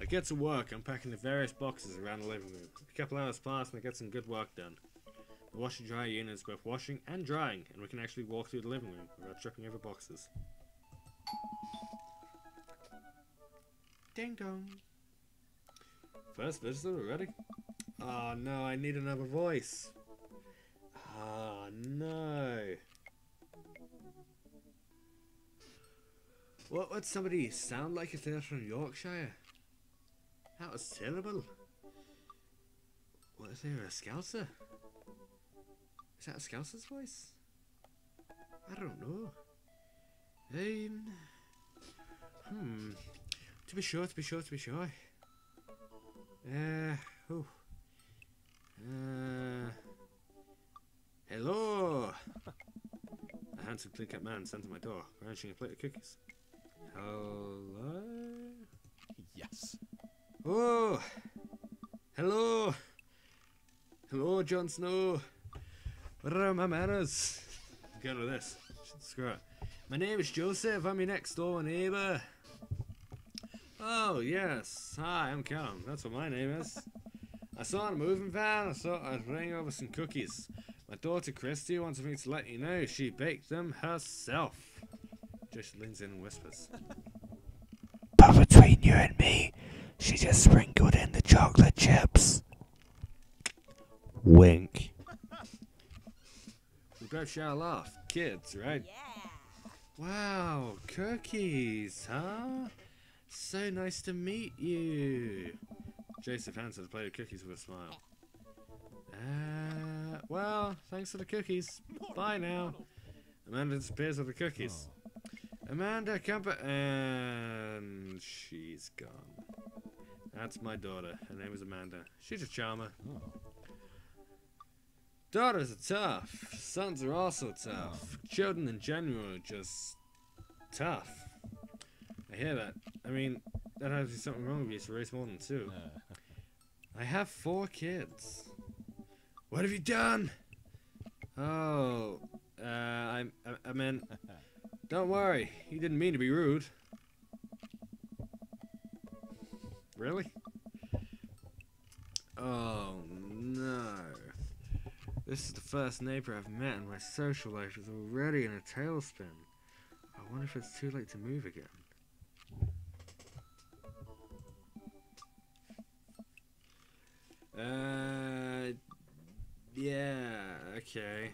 A: I get to work unpacking the various boxes around the living room. A couple hours pass and I get some good work done. The wash and dry unit is both washing and drying, and we can actually walk through the living room without tripping over boxes. Ding dong. First visitor already? Oh no, I need another voice. Ah, no. What would somebody sound like if they were from Yorkshire? That was terrible. What if they were a Scouser? Is that a Scouser's voice? I don't know. Um. Hmm. To be sure, to be sure, to be sure. Uh. Oh. Uh. Hello. A handsome, clean-cut man stands at my door, brandishing a plate of cookies. Hello.
D: Yes.
A: Oh. Hello. Hello, Jon Snow. What are my manners? I'm going with this. Screw it. My name is Joseph. I'm your next door neighbor. Oh, yes. Hi, I'm Callum. That's what my name is. I saw a moving van. I thought I'd bring over some cookies. My daughter Christie wanted me to let you know she baked them herself. Joseph leans in and whispers.
C: But between you and me, she just sprinkled in the chocolate chips. Wink.
A: We both share a laugh. Kids, right?
B: Yeah.
A: Wow, cookies, huh? So nice to meet you. Joseph hands her the plate of cookies with a smile. Uh, well, thanks for the cookies. Bye now. Amanda disappears with the cookies. Amanda, Camper. And she's gone. That's my daughter. Her name is Amanda. She's a charmer.
D: Oh.
A: Daughters are tough. Sons are also tough. Children in general are just tough. I hear that. I mean, that has to be something wrong with you to raise more than two. I have four kids. What have you done? Oh, uh, I, I, I meant, don't worry. He didn't mean to be rude. Really? Oh no. This is the first neighbor I've met and my social life is already in a tailspin. I wonder if it's too late to move again. Uh, yeah, okay.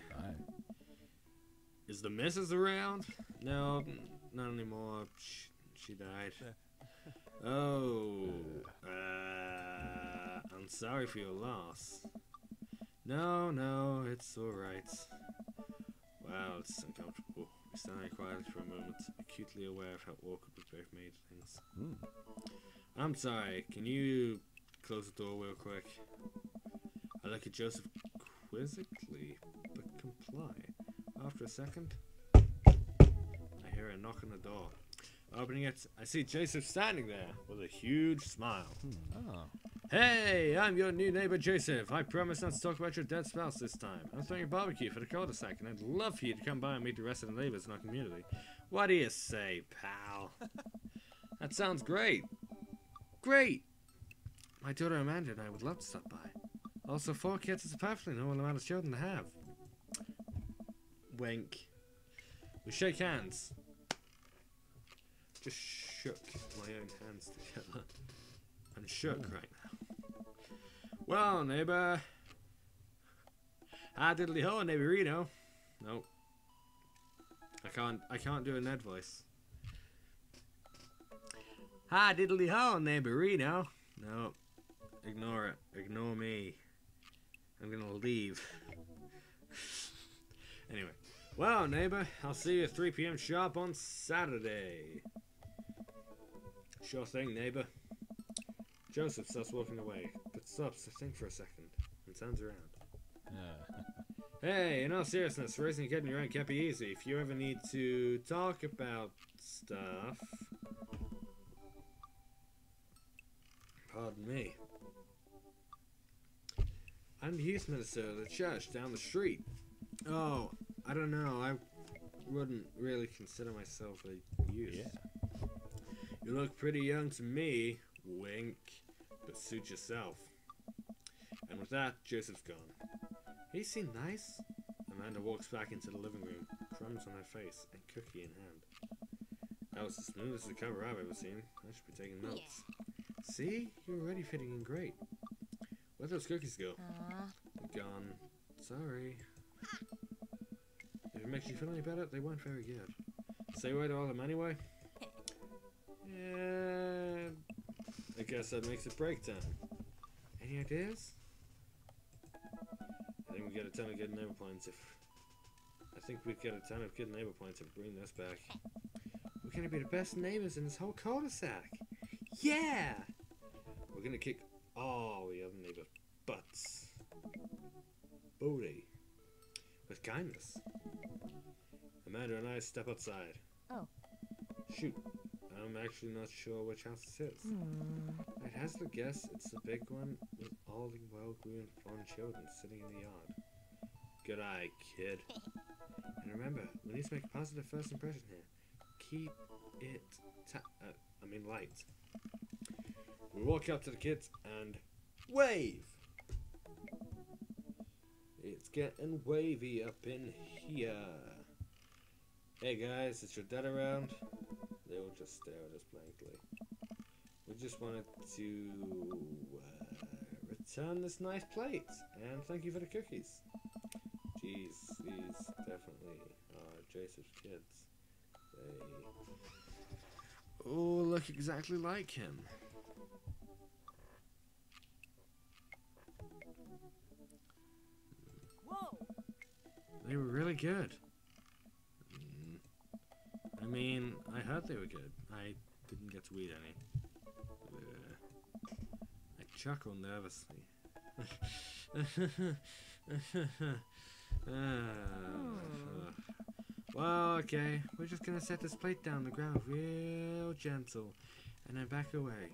A: Is the missus around? No, not anymore. She, she died. Oh, uh, I'm sorry for your loss. No, no, it's alright. Wow, it's uncomfortable. We stand quietly for a moment, acutely aware of how awkward we've both made things.
D: Mm.
A: I'm sorry, can you close the door real quick? I look at Joseph quizzically, but comply. After a second, hear a knock on the door. Opening it, I see Joseph standing there with a huge smile.
D: Oh.
A: Hey, I'm your new neighbor Joseph. I promise not to talk about your dead spouse this time. I'm throwing a barbecue for the cul-de-sac, and I'd love for you to come by and meet the rest of the neighbors in our community. What do you say, pal? that sounds great. Great. My daughter Amanda and I would love to stop by. Also, four kids is a perfectly normal amount of children to have. Wink. We shake hands. Just shook my own hands together. I'm shook right now. Well, neighbor. Ah, diddly ho, neighborino. Nope. I can't. I can't do a Ned voice. Hi, diddly ho, neighborino. Nope. Ignore it. Ignore me. I'm gonna leave. anyway. Well, neighbor, I'll see you at 3 p.m. sharp on Saturday. Sure thing, neighbor. Joseph starts walking away, but stops to think for a second and turns around. Hey, in all seriousness, raising a kid on your own can't be easy. If you ever need to talk about stuff. Pardon me. I'm the youth minister of the church down the street. Oh, I don't know. I wouldn't really consider myself a youth.
D: Yeah.
A: You look pretty young to me, wink, but suit yourself. And with that, Joseph's gone. He seemed nice. Amanda walks back into the living room, crumbs on her face and cookie in hand. That was the smoothest recover I've ever seen. I should be taking notes. See? You're already fitting in great. Where'd those cookies go? Gone. Sorry. If it makes you feel any better, they weren't very good. Say hi to all of them anyway. Yeah, I guess that makes it break time. Any ideas? I think we get a ton of good neighbor points if. I think we get a ton of good neighbor points if we bring this back. We're gonna be the best neighbors in this whole cul-de-sac. Yeah! We're gonna kick all the other neighbor butts. Booty. With kindness. Amanda and I step outside.
B: Oh.
A: Shoot. I'm actually not sure which house this is.
B: Hmm.
A: I'd hazard a guess it's the big one with all the well-groomed blonde children sitting in the yard. Good eye, kid. And remember, we need to make a positive first impression here. Keep it ta- uh, I mean light. We walk up to the kids and wave. It's getting wavy up in here. Hey guys, is your dad around? They will just stare at us blankly. We just wanted to uh, return this nice plate and thank you for the cookies. Jeez, these definitely are Joseph's kids. They all look exactly like him.
B: Whoa.
A: They were really good. I mean, I heard they were good. I didn't get to eat any. Uh, I chuckle nervously. Uh, well, okay. We're just gonna set this plate down on the ground real gentle and then back away.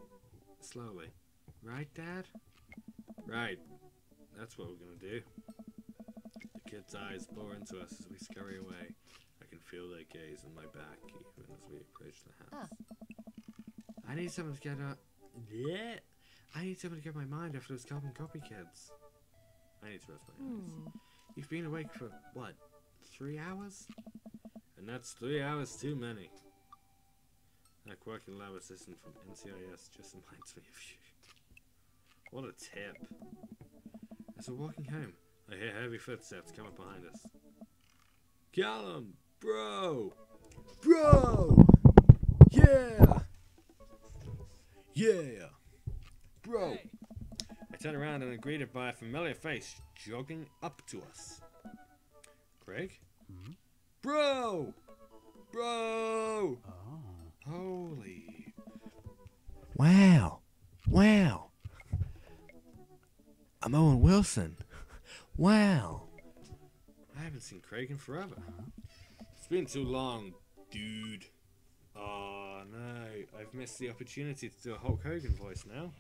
A: Slowly. Right, Dad? Right. That's what we're gonna do. The kids' eyes bore into us as we scurry away. Feel their gaze on my back even as we approach the house. I need someone to get up. Yeah. I need someone to get my mind off those carbon copy kids. I need to rest my eyes.
B: Hmm.
A: You've been awake for what? Three hours? And that's three hours too many. That quirky lab assistant from NCIS just reminds me of you. What a tip. As we're walking home, I hear heavy footsteps coming behind us. Callum! Bro! Bro! Yeah! Yeah! Bro!
D: Hey.
A: I turn around and am greeted by a familiar face jogging up to us. Craig?
D: Hmm?
A: Bro! Bro!
D: Oh.
A: Holy.
C: Wow. Wow. I'm Owen Wilson. Wow.
A: I haven't seen Craig in forever. It's been too long, dude. Oh no, I've missed the opportunity to do a Hulk Hogan voice now.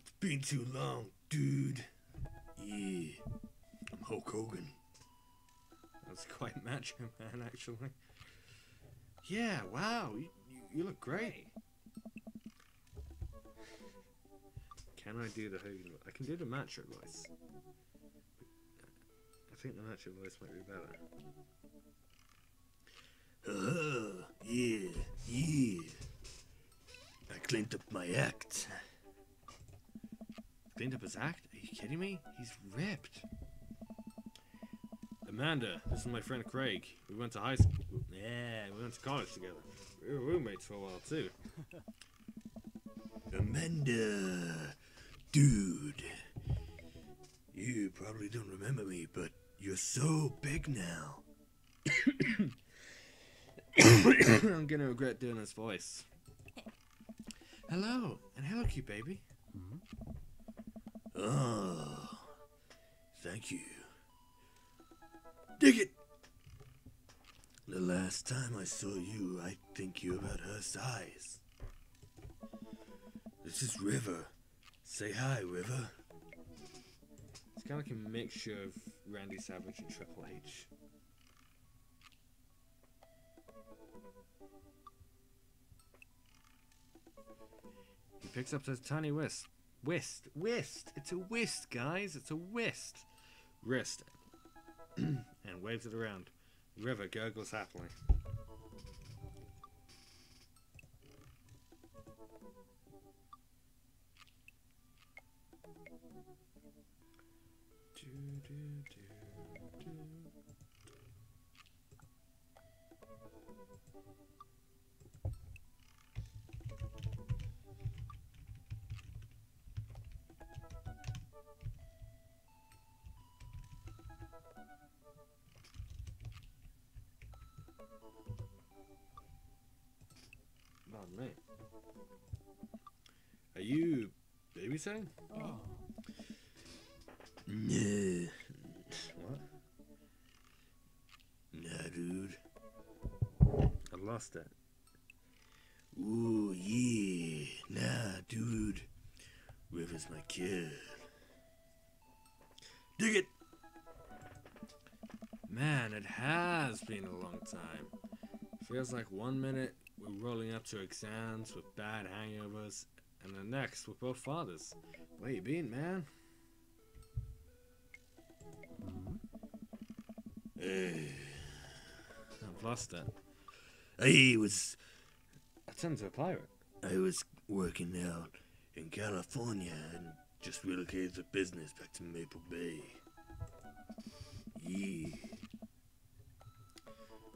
A: It's been too long, dude. Yeah, I'm Hulk Hogan. That's quite macho, man, actually. Yeah, wow, you, you, look great. Can I do the Hogan? I can do the macho voice. I think the macho voice might be better. Uh, yeah, yeah. I cleaned up my act. Cleaned up his act? Are you kidding me? He's ripped. Amanda, this is my friend Craig. We went to high school. Yeah, we went to college together. We were roommates for a while too. Amanda, dude. You probably don't remember me, but you're so big now. I'm gonna regret doing this voice. Hello, and hello, cute baby. Oh, thank you. Dig it. The last time I saw you, I think you about her size. This is River. Say hi, River. It's kind of like a mixture of Randy Savage and Triple H. He picks up this tiny whist. Whist. Whist. It's a whist, guys. It's a whist. Wrist. and waves it around. River gurgles happily. Do, do, do, Pardon me. Are you babysitting?
B: Oh.
A: Nah. What? Lost it. Ooh, yeah. Nah, dude. River's my kid. Dig it! Man, it has been a long time. Feels like one minute we're rolling up to exams with bad hangovers, and the next we're both fathers. Where you been, man? Eh. I've lost it. I was. I turned to a pirate. I was working out in California and just relocated the business back to Maple Bay. Yeah.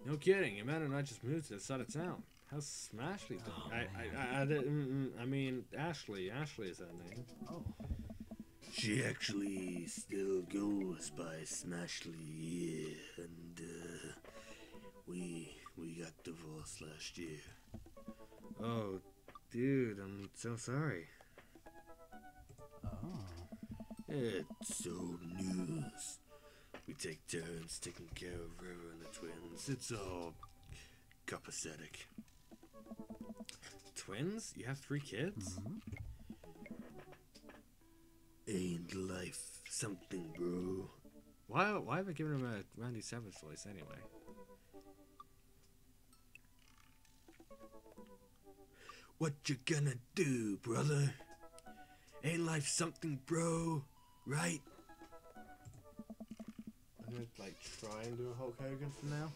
A: No kidding. Amanda and I just moved to the side of town. How's Smashley doing?
D: Oh,
A: I, I, I, I, didn't- mm, mm, I mean, Ashley. Ashley is her name.
B: Oh.
A: She actually still goes by Smashley, yeah, and uh, we we got divorced last year. Oh, dude, I'm so sorry.
D: Oh.
A: It's old news. We take turns taking care of River and the twins. It's all copacetic. Twins? You have three kids?
D: Mhm.
A: Ain't life something, bro? Why? Why have I given him a Randy Savage voice anyway? What you gonna do, brother? Ain't life something, bro? Right? I'm gonna like try and do a Hulk Hogan for now.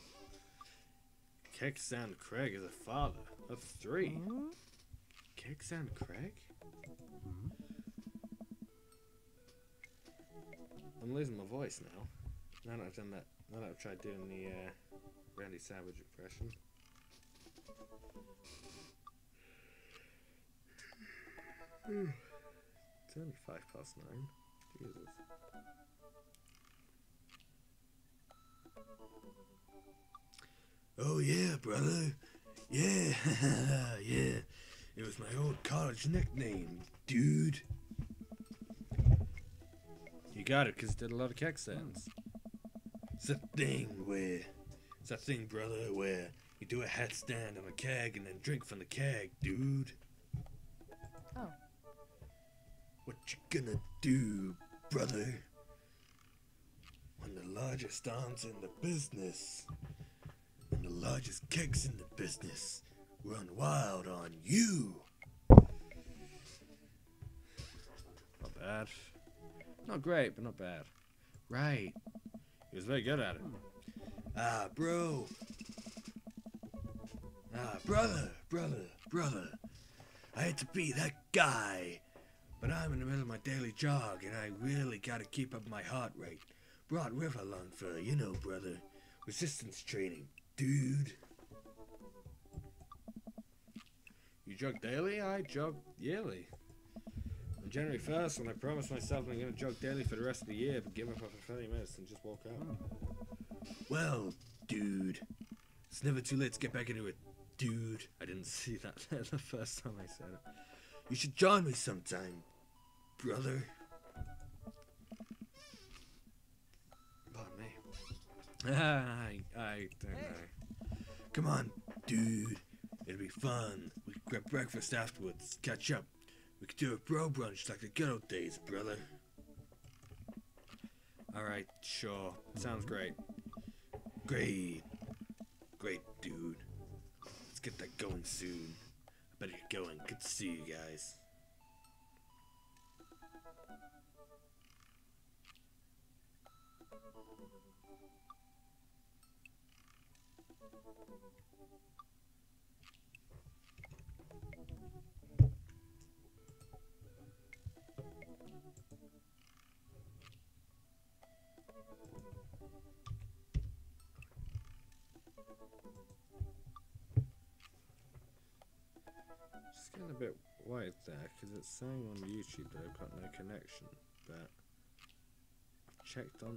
A: Kegstand Craig is a father of three.
B: Hmm?
A: Kegstand Craig?
D: Mhm.
A: I'm losing my voice now. Now that I've done that, now that I've tried doing the uh, Randy Savage impression. it's only five past nine. Jesus. Oh yeah, brother. Yeah, yeah. It was my old college nickname, dude. You got it, 'cause it did a lot of keg stands. It's a thing where. It's a thing, brother, where you do a headstand on a keg and then drink from the keg, dude.
B: Oh.
A: What you gonna do, brother? When the largest arms in the business and the largest kegs in the business run wild on you. Not bad. Not great, but not bad. Right. He was very good at it. Ah, bro. Ah, brother, brother, brother. I had to be that guy, but I'm in the middle of my daily jog and I really gotta keep up my heart rate. Brought River for, you know, brother, resistance training, dude. You jog daily? I jog yearly. On January 1st, when I promised myself I'm gonna jog daily for the rest of the year, but give up after 30 minutes and just walk out. Oh. Well, dude, it's never too late to get back into it, dude. I didn't see that there the first time I said it. You should join me sometime, brother. Pardon me. I, I don't know. Come on, dude. It'll be fun. We can grab breakfast afterwards, catch up. We could do a bro brunch like the good old days, brother. Alright, sure. Sounds mm-hmm. great. Great. Great, dude. Let's get that going soon. I better get going. Good to see you guys. Just getting a bit white there because it's saying on YouTube that I've got no connection, but checked on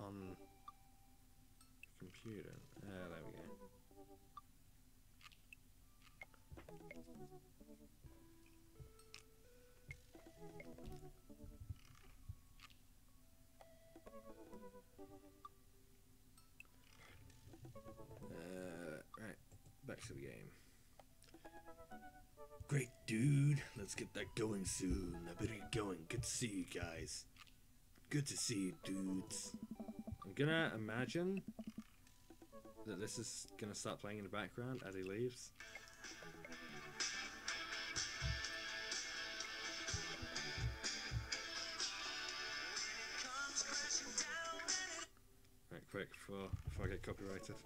A: on the computer. Ah, there we go. Uh, right, back to the game. Great, dude. Let's get that going soon. I better get going. Good to see you guys. Good to see you, dudes. I'm gonna imagine that this is gonna start playing in the background as he leaves. Right, quick before before I get copyrighted.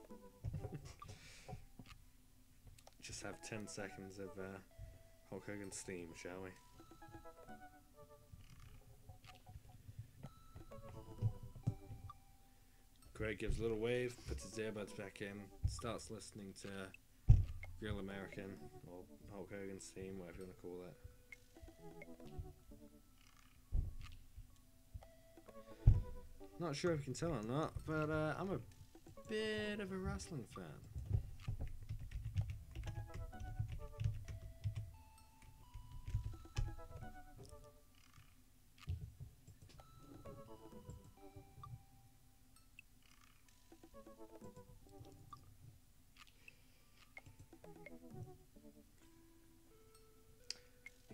A: Just have ten seconds of uh, Hulk Hogan's theme, shall we? Craig gives a little wave, puts his earbuds back in, starts listening to Real American or Hulk Hogan's theme, whatever you want to call it. Not sure if you can tell or not, but uh, I'm a bit of a wrestling fan.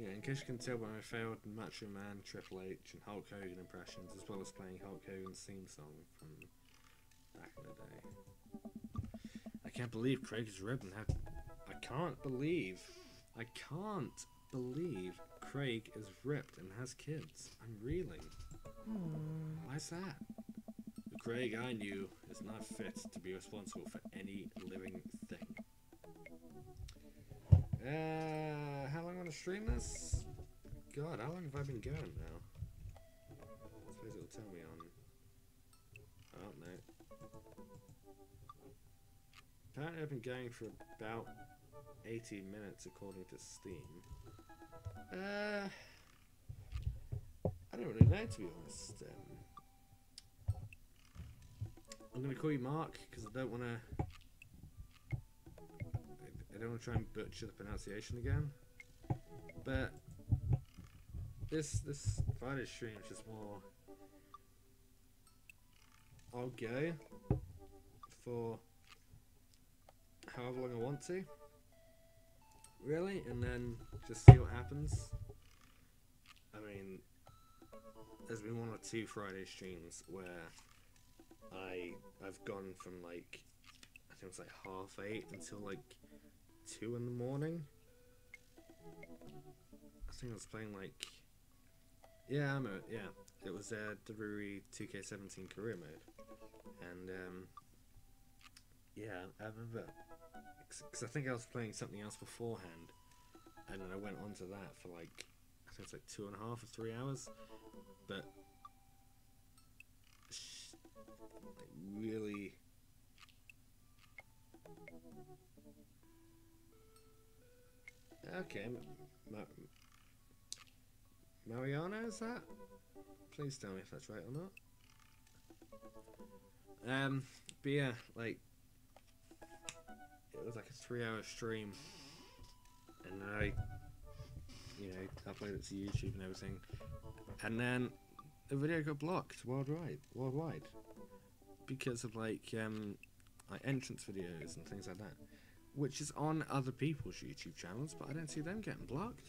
A: Yeah, in case you can tell by my failed Macho Man, Triple H, and Hulk Hogan impressions, as well as playing Hulk Hogan's theme song from back in the day. I can't believe Craig and have. I can't believe. I can't believe Craig is ripped and has kids. I'm reeling. Hmm. Why's that? Craig I knew is not fit to be responsible for any living thing. Uh, how long am I gonna stream this? God, how long have I been going now? I suppose it'll tell me on. I don't know. Apparently, I've been going for about 18 minutes according to Steam. Uh, I don't really know to be honest. Um, I'm gonna call you Mark because I don't want to. I don't want to try and butcher the pronunciation again. But this this Friday stream is just more. I'll go for however long I want to. Really, and then just see what happens. I mean, there's been one or two Friday streams where I I've gone from like I think it was like half eight until like two in the morning. I think I was playing like yeah, I'm a, yeah. It was uh, WWE 2K17 career mode, and um, yeah, I remember because I think I was playing something else beforehand, and then I went on to that for like I think it's like two and a half or three hours, but really. Okay, Ma- Mariana, is that? Please tell me if that's right or not. Um, but yeah, like it was like a three-hour stream, and I, you know, uploaded it to YouTube and everything, and then the video got blocked worldwide, worldwide, because of like um, like entrance videos and things like that, which is on other people's YouTube channels, but I don't see them getting blocked.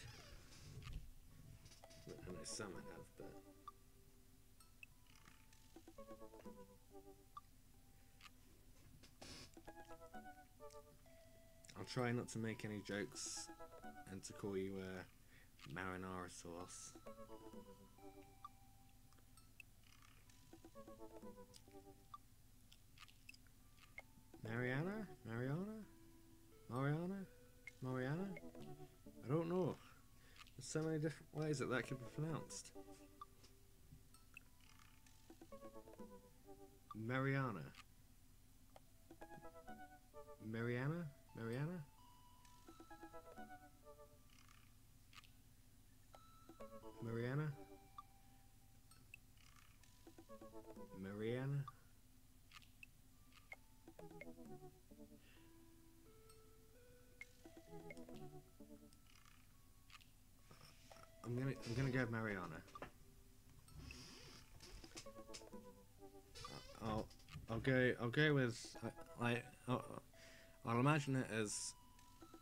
A: I know some I have, but. I'll try not to make any jokes and to call you uh, marinara sauce. Mariana? Mariana? Mariana? Mariana? I don't know. There's so many different ways that that could be pronounced. Mariana. Mariana? Mariana? Mariana? Mariana? I'm gonna I'm gonna go Mariana. I'll I'll go I'll go with like I'll, I'll imagine it as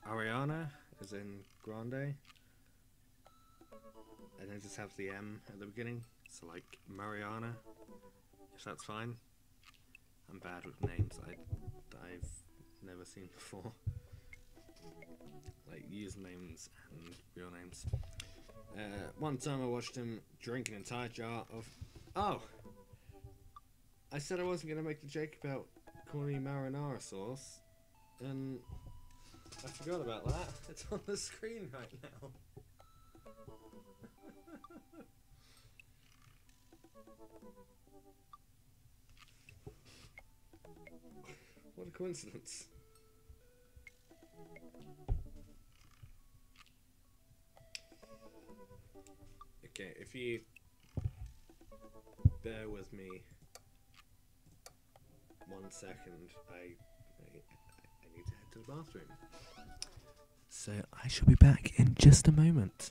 A: Ariana, as in Grande, and then just have the M at the beginning. So like Mariana, if that's fine. I'm bad with names I I've never seen before. Like usernames and real names. Uh, one time I watched him drink an entire jar of. Oh! I said I wasn't going to make the joke about corny marinara sauce, and I forgot about that. It's on the screen right now. what a coincidence. Okay, if you bear with me one second, I, I, I need to head to the bathroom.
C: So I shall be back in just a moment.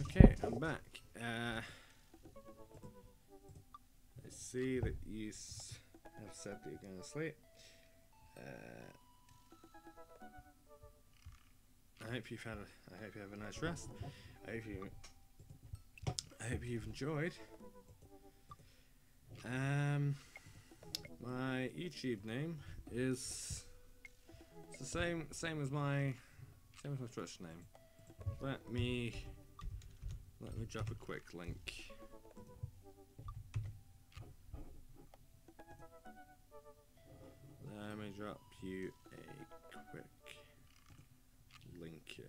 A: Okay, I'm back. Uh, I see that you have said that you're going to sleep. Uh, I hope you've had. A, I hope you have a nice rest. I hope you. I hope you've enjoyed. Um, my YouTube name is the same same as my same as my Twitch name. Let me let me drop a quick link. Let me drop you a quick linkage.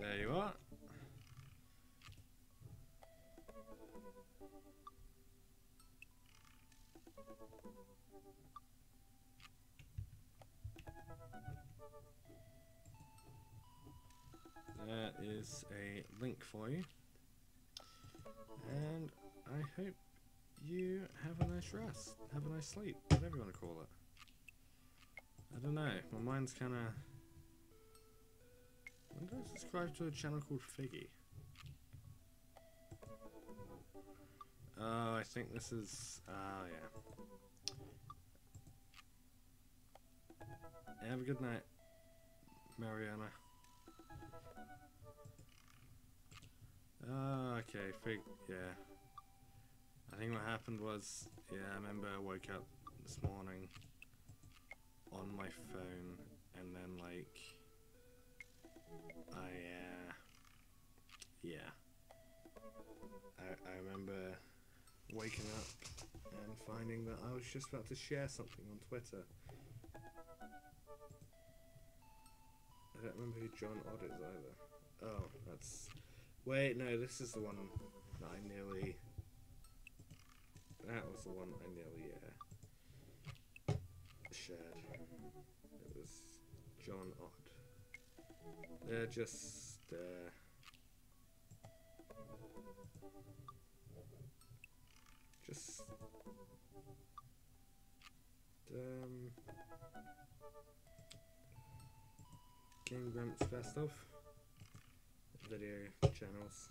A: There you are. There is a link for you. And I hope you have a nice rest. Have a nice sleep. Whatever you want to call it. I don't know. My mind's kind of. When did I subscribe to a channel called Figgy? Oh, I think this is. Oh, yeah. Have a good night, Mariana. Oh, okay, fig. Yeah. I think what happened was, yeah, I remember I woke up this morning on my phone and then, like, I, uh, yeah. I, I remember waking up and finding that I was just about to share something on Twitter. I don't remember who John Odd is either. Oh, that's. Wait, no, this is the one that I nearly That was the one I nearly uh, shared. It was John Ott. They're just. Uh, just. Um, Game Grumps Best of video channels.